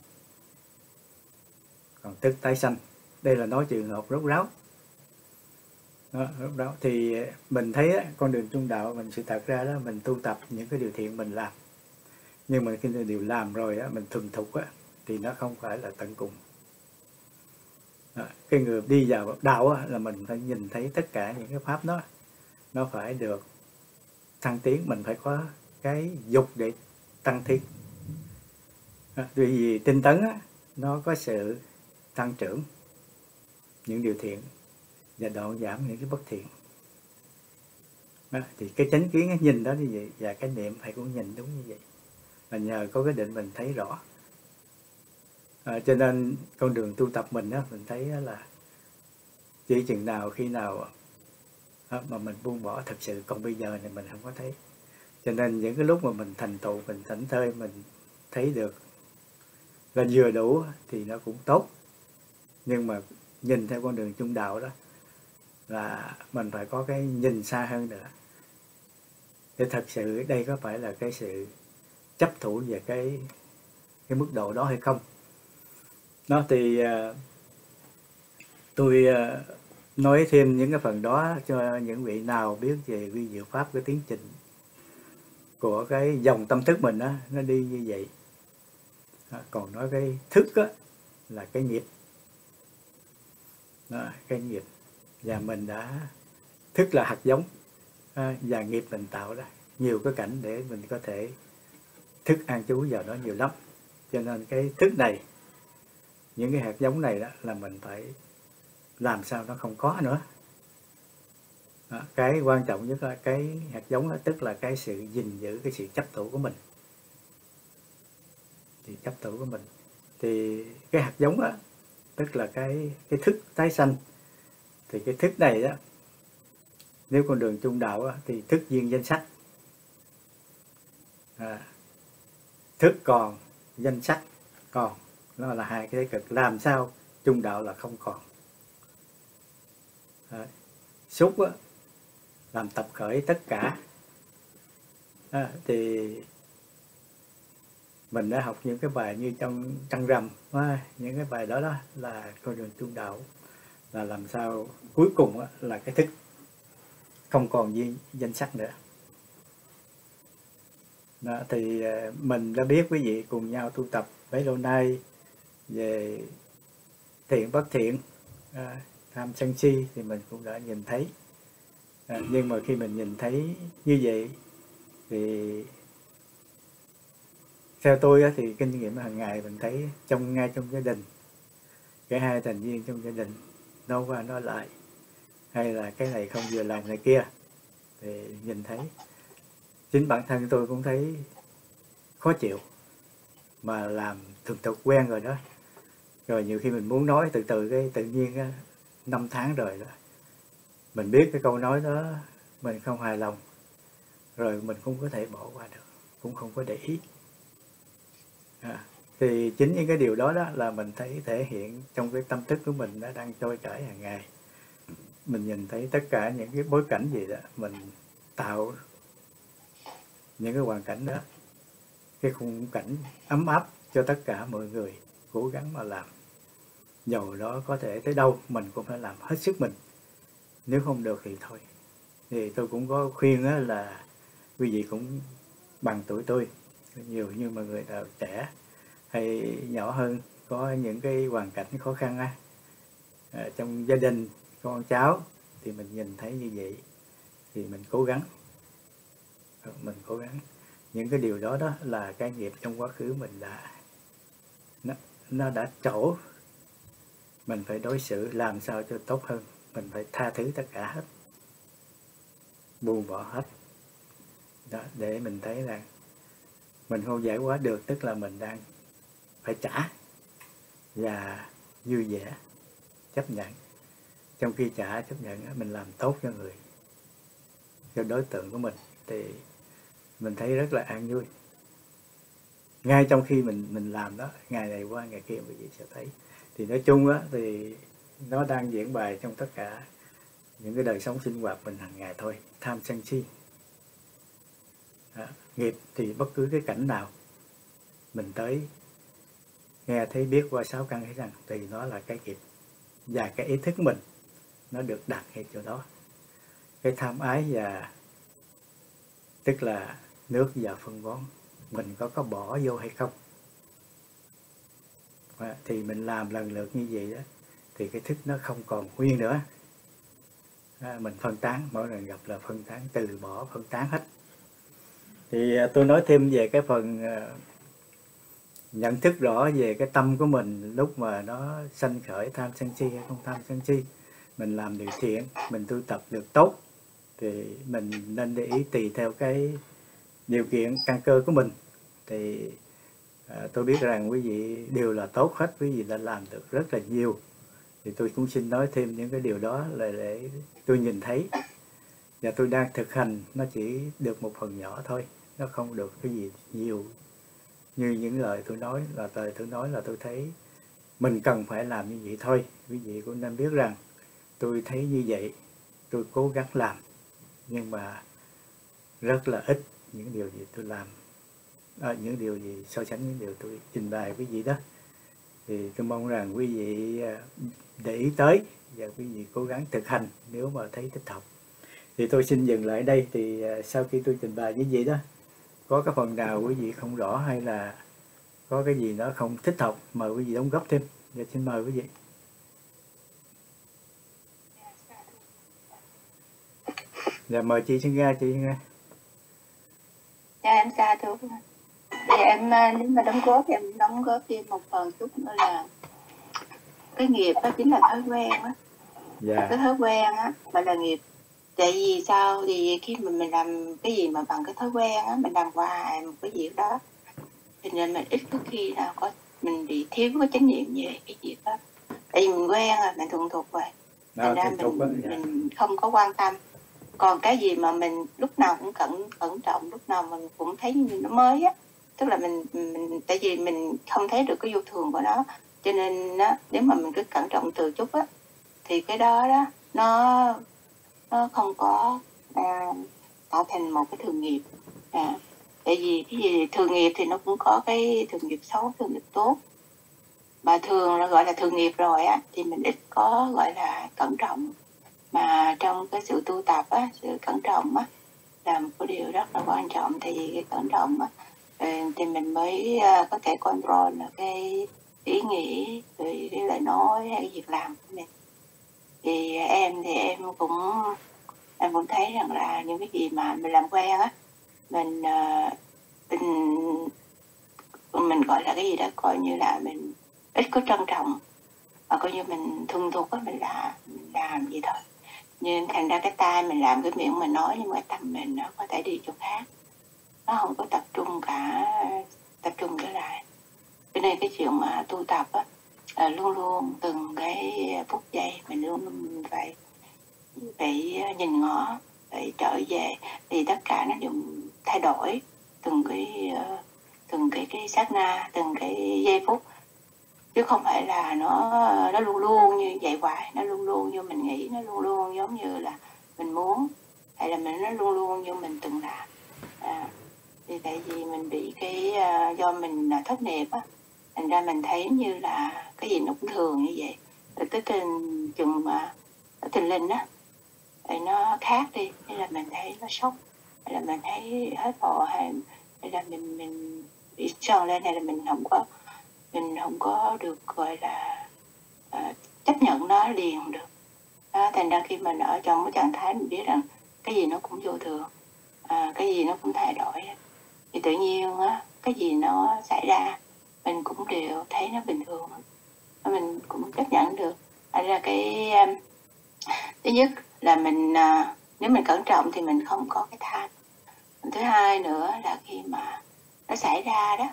còn tức tái sanh. Đây là nói trường hợp rốt ráo. Đó, rốt ráo. Thì ờ, mình thấy á, con đường trung đạo mình sự thật ra đó mình tu tập những cái điều thiện mình làm. Nhưng mà khi điều làm rồi á, mình thuần thục á, thì nó không phải là tận cùng. Đó, cái người đi vào đạo á, là mình phải nhìn thấy tất cả những cái pháp đó. Nó phải được thăng tiến mình phải có cái dục để tăng tiến. À, vì tinh tấn á, nó có sự tăng trưởng những điều thiện và đoạn giảm những cái bất thiện. Đó, thì cái chánh kiến cái nhìn đó như vậy và cái niệm phải cũng nhìn đúng như vậy. Và nhờ có cái định mình thấy rõ. À, cho nên con đường tu tập mình đó mình thấy đó là chỉ chừng nào khi nào đó, mà mình buông bỏ thật sự còn bây giờ thì mình không có thấy. Cho nên những cái lúc mà mình thành tựu mình thảnh thơi mình thấy được là vừa đủ thì nó cũng tốt nhưng mà nhìn theo con đường trung đạo đó là mình phải có cái nhìn xa hơn nữa. Để thật sự đây có phải là cái sự chấp thủ về cái cái mức độ đó hay không? Nó thì uh, tôi uh, nói thêm những cái phần đó cho những vị nào biết về vi diệu pháp cái tiến trình của cái dòng tâm thức mình đó, nó đi như vậy. À, còn nói cái thức đó, là cái nghiệp đó, cái nghiệp và mình đã thức là hạt giống. À, và nghiệp mình tạo ra nhiều cái cảnh để mình có thể thức an trú vào đó nhiều lắm. Cho nên cái thức này những cái hạt giống này đó là mình phải làm sao nó không có nữa. Đó, cái quan trọng nhất là cái hạt giống đó tức là cái sự gìn giữ cái sự chấp thủ của mình. Thì chấp thủ của mình. Thì cái hạt giống đó tức là cái cái thức tái sanh. Thì cái thức này đó nếu con đường trung đạo đó, thì thức duyên danh sách à, thức còn danh sách còn. Nó là hai cái cực. Làm sao trung đạo là không còn. À, xúc đó, làm tập khởi tất cả. À, thì mình đã học những cái bài như trong trăng rằm những cái bài đó đó là con đường trung đạo là làm sao cuối cùng là cái thức. Không còn gì danh sắc nữa. Đó, thì à, mình đã biết quý vị cùng nhau tu tập bấy lâu nay về thiện bất thiện à, tham sân si thì mình cũng đã nhìn thấy. À, nhưng mà khi mình nhìn thấy như vậy thì theo tôi thì kinh nghiệm hàng ngày mình thấy trong ngay trong gia đình cái hai thành viên trong gia đình nói qua nói lại hay là cái này không vừa làm này kia thì nhìn thấy. Chính bản thân tôi cũng thấy khó chịu mà làm thường tục quen rồi đó. Rồi nhiều khi mình muốn nói từ từ cái tự nhiên á, năm tháng rồi đó mình biết cái câu nói đó mình không hài lòng rồi mình cũng có thể bỏ qua được cũng không có để ý à, thì chính những cái điều đó đó là mình thấy thể hiện trong cái tâm thức của mình nó đang trôi chảy hàng ngày. Mình nhìn thấy tất cả những cái bối cảnh gì đó mình tạo những cái hoàn cảnh đó cái khung cảnh ấm áp cho tất cả mọi người cố gắng mà làm. Dầu đó có thể tới đâu mình cũng phải làm hết sức mình. Nếu không được thì thôi. Thì tôi cũng có khuyên là quý vị cũng bằng tuổi tôi nhiều như mà người nào trẻ hay nhỏ hơn có những cái hoàn cảnh khó khăn á à, trong gia đình con cháu thì mình nhìn thấy như vậy thì mình cố gắng. Ờ, mình cố gắng. Những cái điều đó đó là cái nghiệp trong quá khứ mình đã nó, nó đã trổ. Mình phải đối xử làm sao cho tốt hơn. Mình phải tha thứ tất cả hết. Buông bỏ hết. Đó, để mình thấy rằng mình không giải quyết được, tức là mình đang phải trả và vui vẻ, chấp nhận. Trong khi trả, chấp nhận mình làm tốt cho người, cho đối tượng của mình thì mình thấy rất là an vui. Ngay trong khi mình mình làm đó, ngày này qua ngày kia mình sẽ thấy. Thì nói chung á, thì nó đang diễn bài trong tất cả những cái đời sống sinh hoạt mình hàng ngày thôi, tham sân si đó. nghiệp thì bất cứ cái cảnh nào mình tới nghe thấy biết qua sáu căn thấy rằng thì nó là cái nghiệp và cái ý thức mình nó được đặt ngay chỗ đó. Cái tham ái và tức là nước và phân bón mình có có bỏ vô hay không? Thì mình làm lần lượt như vậy đó thì cái thức nó không còn nguyên nữa. À, mình phân tán mỗi lần gặp là phân tán từ bỏ phân tán hết thì à, tôi nói thêm về cái phần à, nhận thức rõ về cái tâm của mình lúc mà nó sanh khởi tham sân si hay không tham sân si. Mình làm điều thiện mình tu tập được tốt thì mình nên để ý tùy theo cái điều kiện căn cơ của mình. Thì à, tôi biết rằng quý vị đều là tốt hết quý vị đã làm được rất là nhiều. Thì tôi cũng xin nói thêm những cái điều đó là để tôi nhìn thấy. Và tôi đang thực hành nó chỉ được một phần nhỏ thôi nó không được cái gì nhiều. Như những lời tôi nói là lời tôi nói là tôi thấy mình cần phải làm như vậy thôi. Quý vị cũng nên biết rằng tôi thấy như vậy tôi cố gắng làm nhưng mà rất là ít những điều gì tôi làm. À, những điều gì so sánh những điều tôi trình bày quý vị đó. Thì tôi mong rằng quý vị à, để ý tới và quý vị cố gắng thực hành nếu mà thấy thích hợp. Thì tôi xin dừng lại đây. Thì à, sau khi tôi trình bày như vậy đó có cái phần nào quý vị không rõ hay là có cái gì nó không thích hợp mời quý vị đóng góp thêm. Và xin mời quý vị. Dạ mời chị xin ra chị nghe dạ em xa thưa thì em à, nếu mà đóng góp thì em đóng góp thêm một phần chút nữa là cái nghiệp đó chính là thói quen á. Dạ. cái thói quen á mà là nghiệp tại vì sao? Thì khi mà mình làm cái gì mà bằng cái thói quen á mình làm hoài một cái việc đó thì nên mình ít có khi nào có mình bị thiếu cái trách nhiệm về cái việc đó. Tại vì mình quen rồi mình thuần thục rồi. Thành ra mình, dạ. mình không có quan tâm. Còn cái gì mà mình lúc nào cũng cẩn cẩn trọng lúc nào mình cũng thấy như nó mới á tức là mình mình tại vì mình không thấy được cái vô thường của nó. Cho nên á, nếu mà mình cứ cẩn trọng từ chút á thì cái đó đó nó nó không có à, tạo thành một cái thường nghiệp. À, tại vì cái gì thường nghiệp thì nó cũng có cái thường nghiệp xấu thường nghiệp tốt. Mà thường là gọi là thường nghiệp rồi á thì mình ít có gọi là cẩn trọng. Mà trong cái sự tu tập á sự cẩn trọng á là một cái điều rất là quan trọng. Tại vì cái cẩn trọng á ờ, thì mình mới ờ, có thể control được cái ý nghĩ rồi cái lời nói hay việc làm của mình thì em thì em cũng em cũng thấy rằng là những cái gì mà mình làm quen á, mình ờ, mình mình gọi là cái gì đó, coi như là mình ít có trân trọng, mà coi như mình thuần thuộc á, mình là, mình làm gì thôi. Nhưng thành ra cái tay mình làm cái miệng mình nói, nhưng mà tâm mình nó có thể đi chỗ khác. Nó không có tập trung cả, tập trung trở lại. Cho nên cái chuyện mà tu tập á là luôn luôn từng cái phút giây mình luôn luôn phải phải nhìn ngó phải trở về. Thì tất cả nó đều thay đổi từng cái ờ, từng cái cái sát na từng cái giây phút. Chứ không phải là nó nó luôn luôn như vậy hoài nó luôn luôn như mình nghĩ nó luôn luôn giống như là mình muốn hay là mình nó luôn luôn như mình từng làm. À, thì tại vì mình bị cái uh, do mình là thất nghiệp á thành ra mình thấy như là cái gì nó cũng thường như vậy. Rồi tới trình chừng mà tình linh á thì nó khác đi hay là mình thấy nó sốc. Hay là mình thấy hết hồn hay, hay là mình mình bị tròn lên hay là mình không có mình không có được gọi là uh, chấp nhận nó liền được. Đó, thành ra khi mình ở trong cái trạng thái mình biết rằng cái gì nó cũng vô thường à, cái gì nó cũng thay đổi thì tự nhiên á cái gì nó xảy ra mình cũng đều thấy nó bình thường. Mình cũng chấp nhận được. Thành ra cái um, thứ nhất là mình uh, nếu mình cẩn trọng thì mình không có cái tham. Thứ hai nữa là khi mà nó xảy ra đó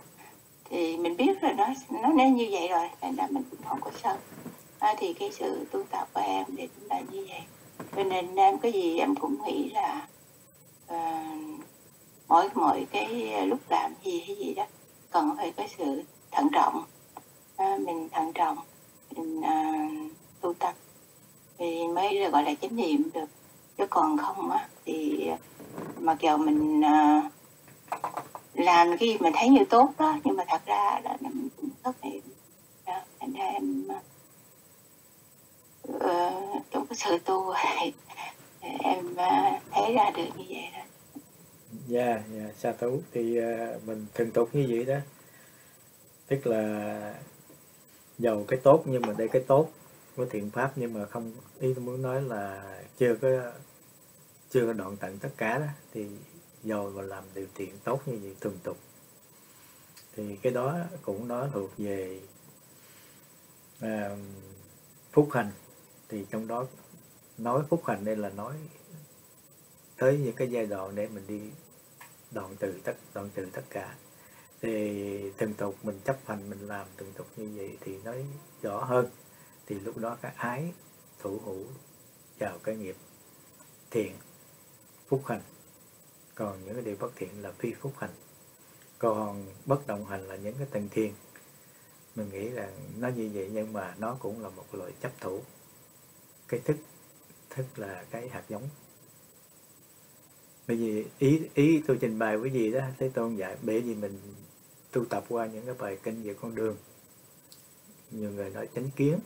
thì mình biết rồi nó nó nên như vậy rồi thành ra mình cũng không có sợ. À, thì cái sự tu tập của em thì cũng là như vậy. Cho nên em cái gì em cũng nghĩ là uh, mỗi mỗi cái lúc làm gì hay gì đó cần phải có sự thận trọng. À, mình thận trọng mình à, tu tập. Thì mới gọi là chánh niệm được. Chứ còn không á thì mặc dù mình à, làm cái gì mình thấy như tốt đó nhưng mà thật ra là mình cũng thất niệm. Đó thành ra em uh, trong cái sự tu em uh, thấy ra được như vậy đó. Dạ yeah, dạ yeah, sa tú. Thì uh, mình thường tục như vậy đó tức là giàu cái tốt nhưng mà đây cái tốt của thiện pháp nhưng mà không ý tôi muốn nói là chưa có chưa có đoạn tận tất cả đó thì giàu và làm điều thiện tốt như vậy thường tục. Thì cái đó cũng nó thuộc về à, phúc hành. Thì trong đó nói phúc hành đây là nói tới những cái giai đoạn để mình đi đoạn từ tất đoạn từ tất cả thì thường tục mình chấp hành, mình làm thường tục như vậy thì nói rõ hơn. Thì lúc đó cái ái thủ hữu vào cái nghiệp thiện, phúc hành. Còn những cái điều bất thiện là phi phúc hành. Còn bất động hành là những cái tầng thiên mình nghĩ là nó như vậy nhưng mà nó cũng là một loại chấp thủ. Cái thức thức là cái hạt giống. Bởi vì ý ý tôi trình bày với gì đó, thế tôn dạy bởi vì mình tu tập qua những cái bài kinh về con đường. Nhiều người nói chánh kiến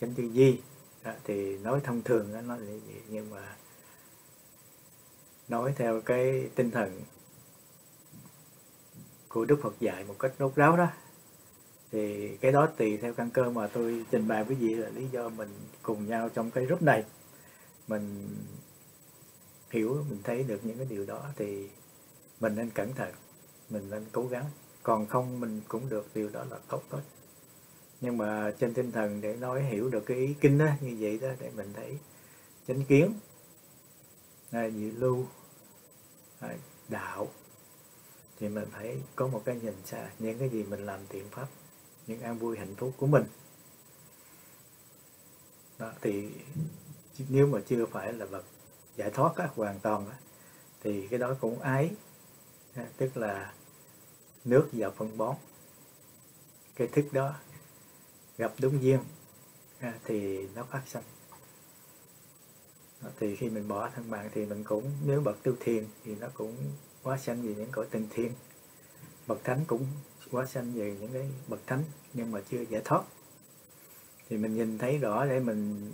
chánh tư duy. Đó, thì nói thông thường đó, nó là gì? Nhưng mà nói theo cái tinh thần của Đức Phật dạy một cách rốt ráo đó. Thì cái đó tùy theo căn cơ mà tôi trình bày với vị là lý do mình cùng nhau trong cái group này. Mình hiểu mình thấy được những cái điều đó thì mình nên cẩn thận mình nên cố gắng. Còn không mình cũng được điều đó là tốt thôi nhưng mà trên tinh thần để nói hiểu được cái ý kinh đó như vậy đó để mình thấy chánh kiến à, dị lưu à, đạo thì mình phải có một cái nhìn xa những cái gì mình làm thiện pháp những an vui hạnh phúc của mình. Đó, thì nếu mà chưa phải là bậc giải thoát á, hoàn toàn á, thì cái đó cũng ái tức là nước và phân bón. Cái thức đó gặp đúng duyên thì nó phát sinh thì khi mình bỏ thân mạng thì mình cũng, nếu bậc tu thiền thì nó cũng quá sanh về những cõi tinh thiên bậc thánh cũng quá sanh về những cái bậc thánh nhưng mà chưa giải thoát. Thì mình nhìn thấy rõ để mình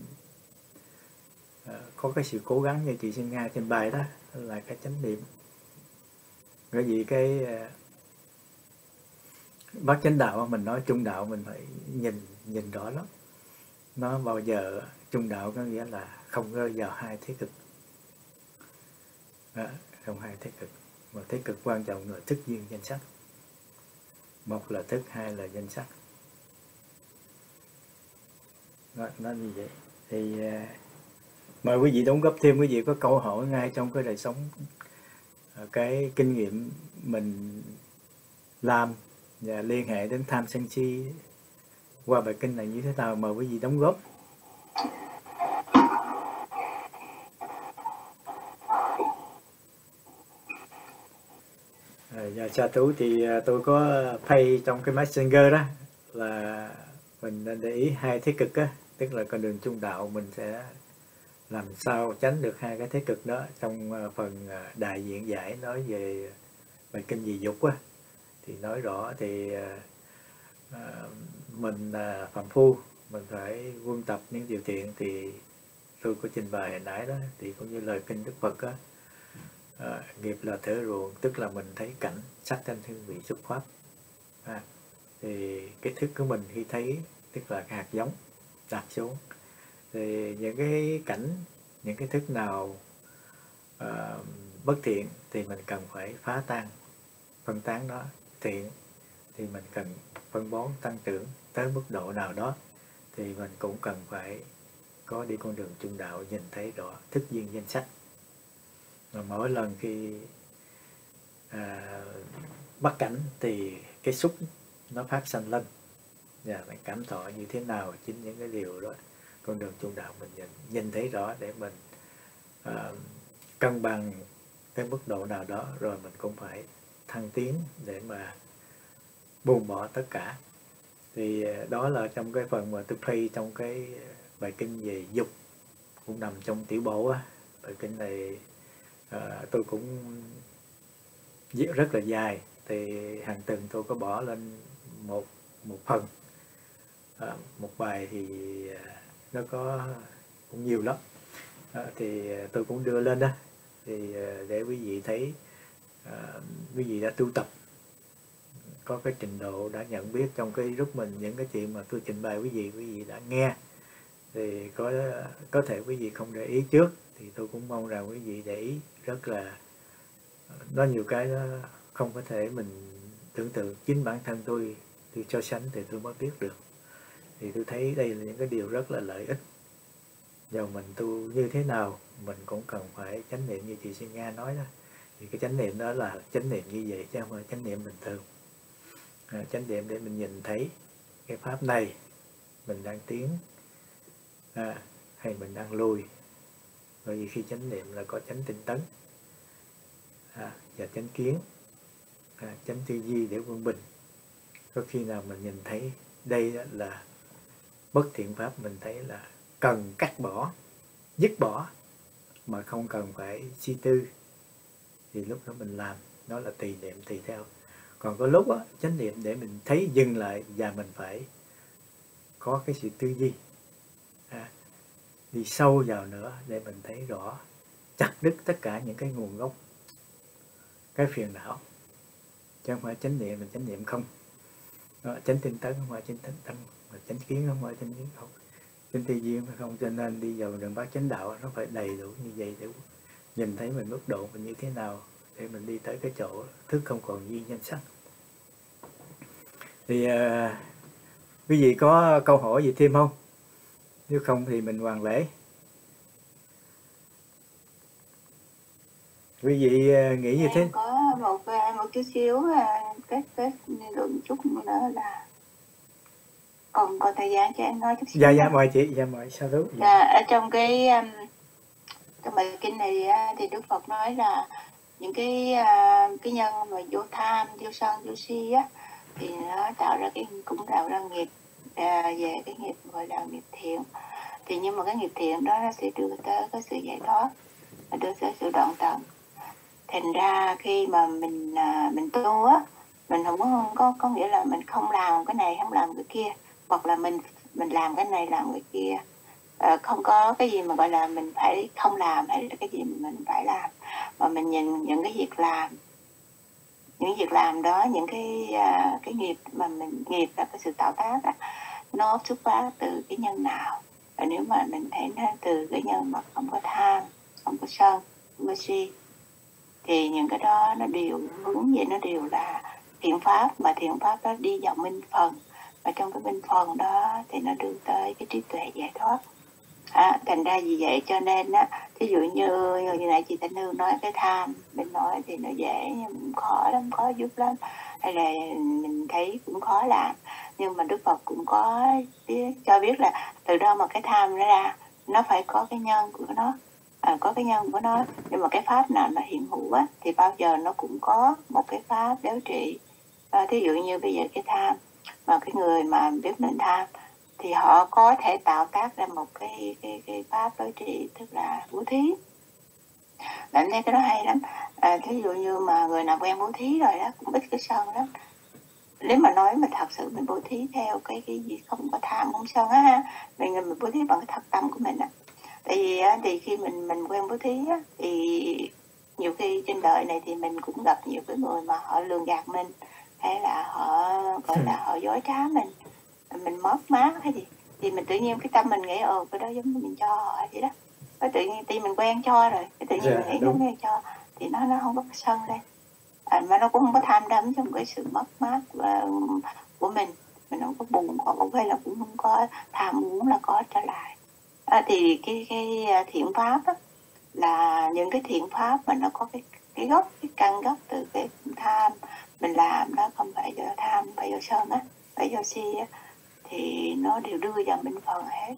ờ, có cái sự cố gắng như chị sinh nga trên bài đó, là cái chánh niệm bởi vì cái ờ, bác bát chánh đạo mình nói trung đạo mình phải nhìn nhìn rõ lắm. Nó bao giờ trung đạo có nghĩa là không rơi vào hai thế cực. Đó, không hai thế cực. Một thế cực quan trọng là thức duyên danh sắc. Một là thức hai là danh sắc. Nó, nó như vậy. Thì uh, mời quý vị đóng góp thêm quý vị có câu hỏi ngay trong cái đời sống Ờ, cái kinh nghiệm mình làm và liên hệ đến tham sân si qua bài kinh này như thế nào mời quý vị đóng góp? À, dạ cha tú. Thì ờ, tôi có pay trong cái messenger đó là mình nên để ý hai thế cực á tức là con đường trung đạo mình sẽ làm sao tránh được hai cái thế cực đó. Trong ờ, phần ờ, đại diện giải nói về bài kinh dị dục á thì nói rõ thì ờ, mình là phạm phu mình phải quân tập những điều thiện. Thì tôi có trình bày hồi nãy đó thì cũng như lời kinh đức phật á à, nghiệp là thể ruộng tức là mình thấy cảnh sắc thanh hương vị xuất pháp. À, thì cái thức của mình khi thấy tức là cái hạt giống đặt xuống thì những cái cảnh những cái thức nào uh, bất thiện thì mình cần phải phá tan phân tán nó. Thiện thì mình cần phân bón tăng trưởng tới mức độ nào đó thì mình cũng cần phải có đi con đường trung đạo nhìn thấy rõ thức duyên danh sách. Và mỗi lần khi à, bắt cảnh thì cái xúc nó phát sanh lên. Và mình cảm thọ như thế nào chính những cái điều đó con đường trung đạo mình nhìn, nhìn thấy rõ để mình uh, cân bằng cái mức độ nào đó rồi mình cũng phải thăng tiến để mà buông bỏ tất cả. Thì ờ, đó là trong cái phần mà tôi play trong cái bài kinh về dục cũng nằm trong tiểu bộ á. Bài kinh này à, tôi cũng rất là dài thì hàng tuần tôi có bỏ lên một một phần. À, một bài thì nó có cũng nhiều lắm. À, thì ờ, tôi cũng đưa lên đó. Thì ờ, để quý vị thấy à, quý vị đã tu tập có cái trình độ đã nhận biết trong cái lúc mình những cái chuyện mà tôi trình bày quý vị quý vị đã nghe. Thì có có thể quý vị không để ý trước thì tôi cũng mong rằng quý vị để ý rất là nó nhiều cái đó không có thể mình tưởng tượng. Chính bản thân tôi tôi so sánh thì tôi mới biết được thì tôi thấy đây là những cái điều rất là lợi ích. Dầu mình tu như thế nào mình cũng cần phải chánh niệm như chị Sinh Nga nói đó. Thì cái chánh niệm đó là chánh niệm như vậy chứ không phải chánh niệm bình thường. À, chánh niệm để mình nhìn thấy cái pháp này mình đang tiến à, hay mình đang lùi bởi vì khi chánh niệm là có chánh tinh tấn à, và chánh kiến à, chánh tư duy để quân bình. Có khi nào mình nhìn thấy đây là bất thiện pháp mình thấy là cần cắt bỏ dứt bỏ mà không cần phải suy tư. Thì lúc đó mình làm nó là tùy niệm tùy theo. Còn có lúc á chánh niệm để mình thấy dừng lại và mình phải có cái sự tư duy. À, đi sâu vào nữa để mình thấy rõ chặt đứt tất cả những cái nguồn gốc cái phiền não. Chứ không phải chánh niệm mình chánh niệm không. Đó, chánh tinh tấn không phải chánh tinh tấn mà chánh kiến không phải chánh kiến không. Chánh tư duy phải không? Cho nên đi vào đường bát chánh đạo nó phải đầy đủ như vậy để nhìn thấy mình mức độ mình như thế nào để mình đi tới cái chỗ thức không còn duy nhân sắc. Thì uh, quý vị có câu hỏi gì thêm không? Nếu không thì mình hoàn lễ. Quý vị uh, nghĩ như thế? có một à, một chút xíu cái cái lượng chút nữa là còn còn thời gian cho em nói chút xíu dạ dạ mời chị dạ mời sao đúng dạ. ở trong cái um, trong bài kinh này thì Đức Phật nói là những cái uh, cái nhân mà vô tham vô sân vô si á thì nó tạo ra cái cũng tạo ra nghiệp à, về cái nghiệp gọi là nghiệp thiện. Thì nhưng mà cái nghiệp thiện đó nó sẽ đưa tới cái sự giải thoát và đưa tới sự đoạn tận. Thành ra khi mà mình à, mình tu á mình không có có có nghĩa là mình không làm cái này không làm cái kia hoặc là mình mình làm cái này làm cái kia. À, không có cái gì mà gọi là mình phải không làm hay là cái gì mình phải làm. Mà mình nhìn những cái việc làm những việc làm đó những cái uh, cái nghiệp mà mình nghiệp là cái sự tạo tác đó, nó xuất phát từ cái nhân nào. Và nếu mà mình thấy nó từ cái nhân mà không có tham không có sân không có si thì những cái đó nó đều hướng về nó đều là thiện pháp mà thiện pháp đó đi vào minh phần và trong cái bên phần đó thì nó đưa tới cái trí tuệ giải thoát. À, thành ra vì vậy cho nên á ví dụ như như nãy chị Thanh Hương nói cái tham mình nói thì nó dễ nhưng khó lắm khó giúp lắm. Hay là mình thấy cũng khó làm. Nhưng mà Đức Phật cũng có biết, cho biết là từ đâu mà cái tham nó ra? Nó phải có cái nhân của nó. À, có cái nhân của nó. Nhưng mà cái pháp nào mà hiện hữu á thì bao giờ nó cũng có một cái pháp đối trị. À, thí dụ như bây giờ cái tham mà cái người mà biết mình tham thì họ có thể tạo tác ra một cái cái, cái pháp đối trị tức là bố thí. Bạn thấy cái đó hay lắm. À, thí dụ như mà người nào quen bố thí rồi đó cũng ít cái sân lắm. Nếu mà nói mà thật sự mình bố thí theo cái cái gì không có tham không sân á mình mình bố thí bằng cái thật tâm của mình á. Tại vì thì khi mình mình quen bố thí á, thì nhiều khi trên đời này thì mình cũng gặp nhiều cái người mà họ lường gạt mình hay là họ gọi là họ dối trá mình. Mình mất mát hay gì? Thì mình tự nhiên cái tâm mình nghĩ ồ cái đó giống như mình cho họ vậy đó. Cái tự nhiên tim mình quen cho rồi. Cái tự nhiên Dạ, mình nghĩ đúng. giống như cho thì nó nó không có sân lên. À, mà nó cũng không có tham đắm trong cái sự mất mát và, của mình. Mình không có buồn khổ hay là cũng không có tham muốn là có trở lại. À, thì cái cái à, thiện pháp á, là những cái thiện pháp mà nó có cái cái gốc cái căn gốc từ cái tham mình làm đó, không phải do tham, không phải do sân á, phải do si á, thì nó đều đưa vào minh phần hết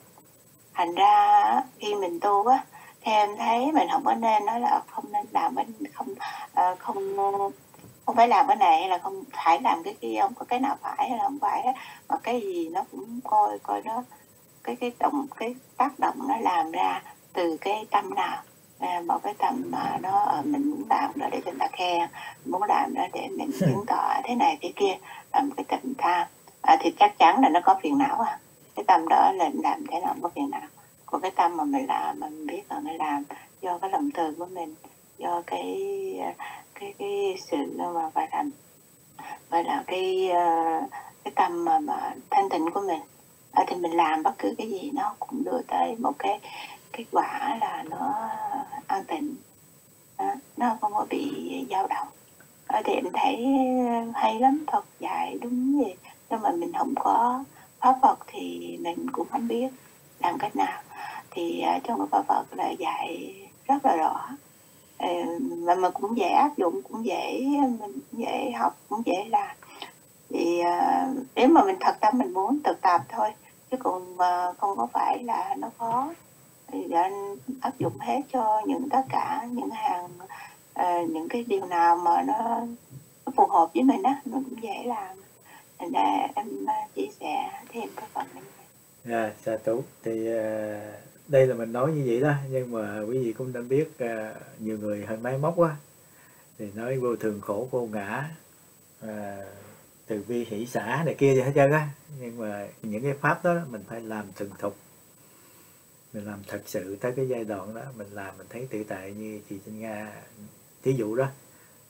thành ra khi mình tu á, thì em thấy mình không có nên nói là không nên làm cái không ờ, không không phải làm cái này hay là không phải làm cái kia, không có cái nào phải hay là không phải hết. mà cái gì nó cũng coi coi nó cái cái động, cái tác động nó làm ra từ cái tâm nào à, một cái tâm mà nó ờ, mình muốn làm đó để cho người ta khen muốn làm đó để mình chứng tỏ thế này thế kia làm cái tâm tham. À, thì chắc chắn là nó có phiền não à. Cái tâm đó là làm thế nào có phiền não. Còn cái tâm mà mình làm mà mình biết là mình làm do cái lòng từ của mình do cái cái cái sự mà phải làm gọi là cái ờ, cái tâm mà, mà thanh tịnh của mình. À, thì mình làm bất cứ cái gì nó cũng đưa tới một cái kết quả là nó an tịnh nó không có bị dao động. Ở thì em thấy hay lắm, Phật dạy đúng vậy. Nhưng mà mình không có pháp Phật thì mình cũng không biết làm cách nào. Thì trong cái pháp Phật là dạy rất là rõ. Ờ, mà mà cũng dễ áp dụng, cũng dễ, mình dễ học, cũng dễ làm. Thì ờ, nếu mà mình thật tâm mình muốn thực tập thôi, chứ còn mà không có phải là nó khó thì anh áp dụng hết cho những tất cả những hàng ờ, những cái điều nào mà nó, nó phù hợp với mình á mình cũng dễ làm. Thành ra em ờ, chia sẻ thêm cái phần này. Dạ, chào tú. Thì uh, đây là mình nói như vậy đó nhưng mà quý vị cũng đã biết uh, nhiều người hơi máy móc quá. Thì nói vô thường khổ vô ngã uh, từ bi hỷ xã này kia gì hết trơn á. Nhưng mà những cái pháp đó mình phải làm thuần thục mình làm thật sự tới cái giai đoạn đó mình làm mình thấy tự tại như chị Trinh Nga thí dụ đó.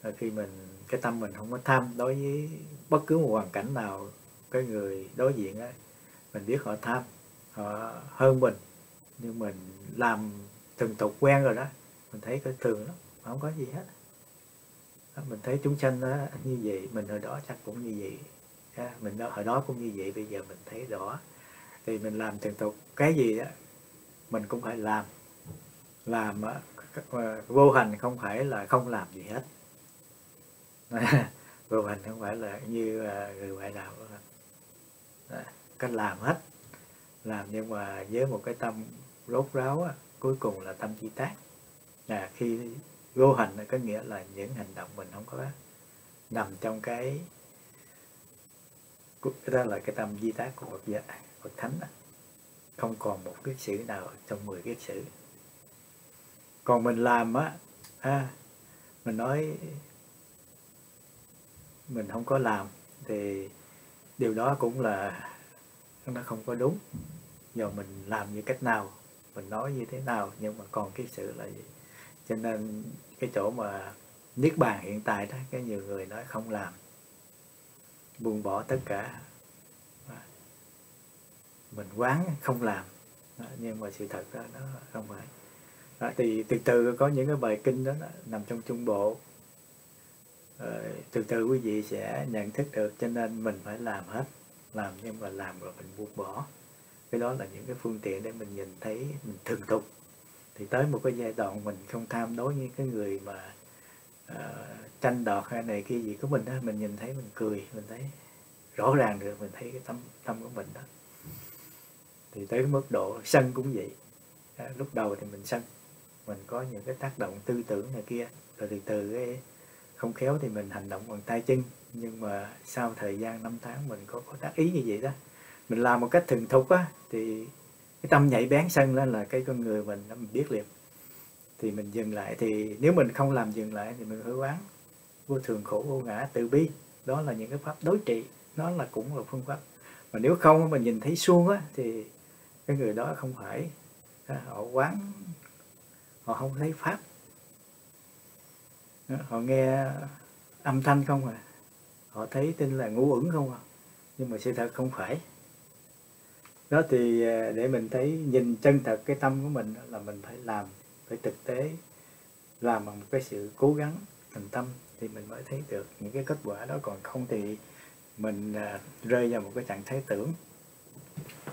Là khi mình cái tâm mình không có tham đối với bất cứ một hoàn cảnh nào cái người đối diện á mình biết họ tham họ hơn mình. Nhưng mình làm từng tục quen rồi đó mình thấy cái thường lắm không có gì hết. Đó, mình thấy chúng sanh đó như vậy mình hồi đó chắc cũng như vậy. Dạ, mình đó, hồi đó cũng như vậy bây giờ mình thấy rõ. Thì mình làm từng tục cái gì đó mình cũng phải làm. Làm vô hành không phải là không làm gì hết. Vô hành không phải là như à, người ngoại đạo. À, cách làm hết. Làm nhưng mà với một cái tâm rốt ráo á, cuối cùng là tâm chi tác. Là khi vô hành là có nghĩa là những hành động mình không có nằm trong cái đó là cái tâm di tác của Phật Phật thánh đó không còn một cái sử nào trong 10 cái sử. Còn mình làm á à, mình nói mình không có làm thì điều đó cũng là nó không có đúng. Giờ mình làm như cách nào mình nói như thế nào nhưng mà còn cái sự là gì? Cho nên cái chỗ mà niết bàn hiện tại đó cái nhiều người nói không làm buông bỏ tất cả mình quán không làm. Nhưng mà sự thật đó nó không phải. Đó, thì từ từ có những cái bài kinh đó, đó nằm trong trung bộ. Rồi, từ từ quý vị sẽ nhận thức được cho nên mình phải làm hết. Làm nhưng mà làm rồi mình buông bỏ. Cái đó là những cái phương tiện để mình nhìn thấy mình thường tục thì tới một cái giai đoạn mình không tham đối với cái người mà uh, tranh đoạt hay này kia gì của mình đó mình nhìn thấy mình cười mình thấy rõ ràng được mình thấy cái tâm tâm của mình đó thì tới mức độ sân cũng vậy. À, lúc đầu thì mình sân. Mình có những cái tác động tư tưởng này kia. Rồi từ từ cái không khéo thì mình hành động bằng tay chân. Nhưng mà sau thời gian năm tháng mình có có tác ý như vậy đó. Mình làm một cách thường thục á thì cái tâm nhảy bén sân lên là cái con người mình nó mình biết liền. Thì mình dừng lại. Thì nếu mình không làm dừng lại thì mình hứa quán vô thường khổ vô ngã từ bi. Đó là những cái pháp đối trị. Nó là cũng là phương pháp. Mà nếu không mình nhìn thấy suông á thì cái người đó không phải họ quán, họ không thấy pháp. Họ nghe âm thanh không à họ thấy tin là ngũ ẩn không à nhưng mà sự thật không phải. Đó thì à, để mình thấy, nhìn chân thật cái tâm của mình là mình phải làm, phải thực tế, làm bằng một cái sự cố gắng, thành tâm thì mình mới thấy được những cái kết quả đó. Còn không thì mình à, rơi vào một cái trạng thái tưởng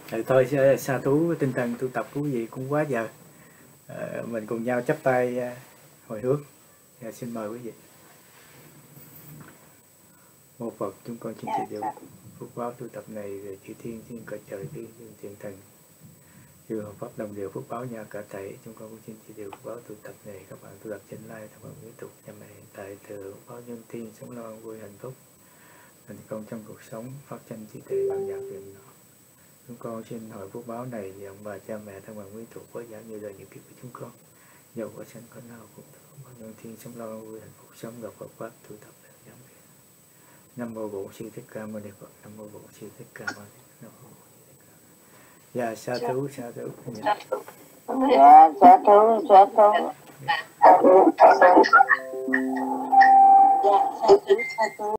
thì thôi sa thú tinh thần tu tập của quý vị cũng quá giờ. À, mình cùng nhau chắp tay à, hồi hướng và dạ, xin mời quý vị. Một Phật chúng con xin chỉ điều phúc báo tu tập này về chư thiên xin cõi trời thiên thiên thần. Chư hợp pháp đồng điều phúc báo nhà cả thảy chúng con cũng xin chỉ điều phúc báo tu tập này. Các bạn tu tập trên lai các bạn tiếp tục. Nhà mẹ hiện tại thừa phước báo nhân thiên sống lo vui hạnh phúc. Thành công trong cuộc sống phát tranh trí tuệ bằng nhạc viện đó chúng con xin hỏi phúc báo này vì ông bà cha mẹ thân bằng quý thuộc có giảm như đời những kiếp của chúng con. Dầu có sanh có nào cũng có nhân thiên sống lo vui hạnh phúc sống gặp Phật pháp tu tập để giảm viện nam mô bổn sư thích ca mâu ni phật nam mô bổn sư thích ca mâu ni nam mô dạ sa thú sa thú. Dạ. Sa thú. Sa thú dạ sa thú sa thú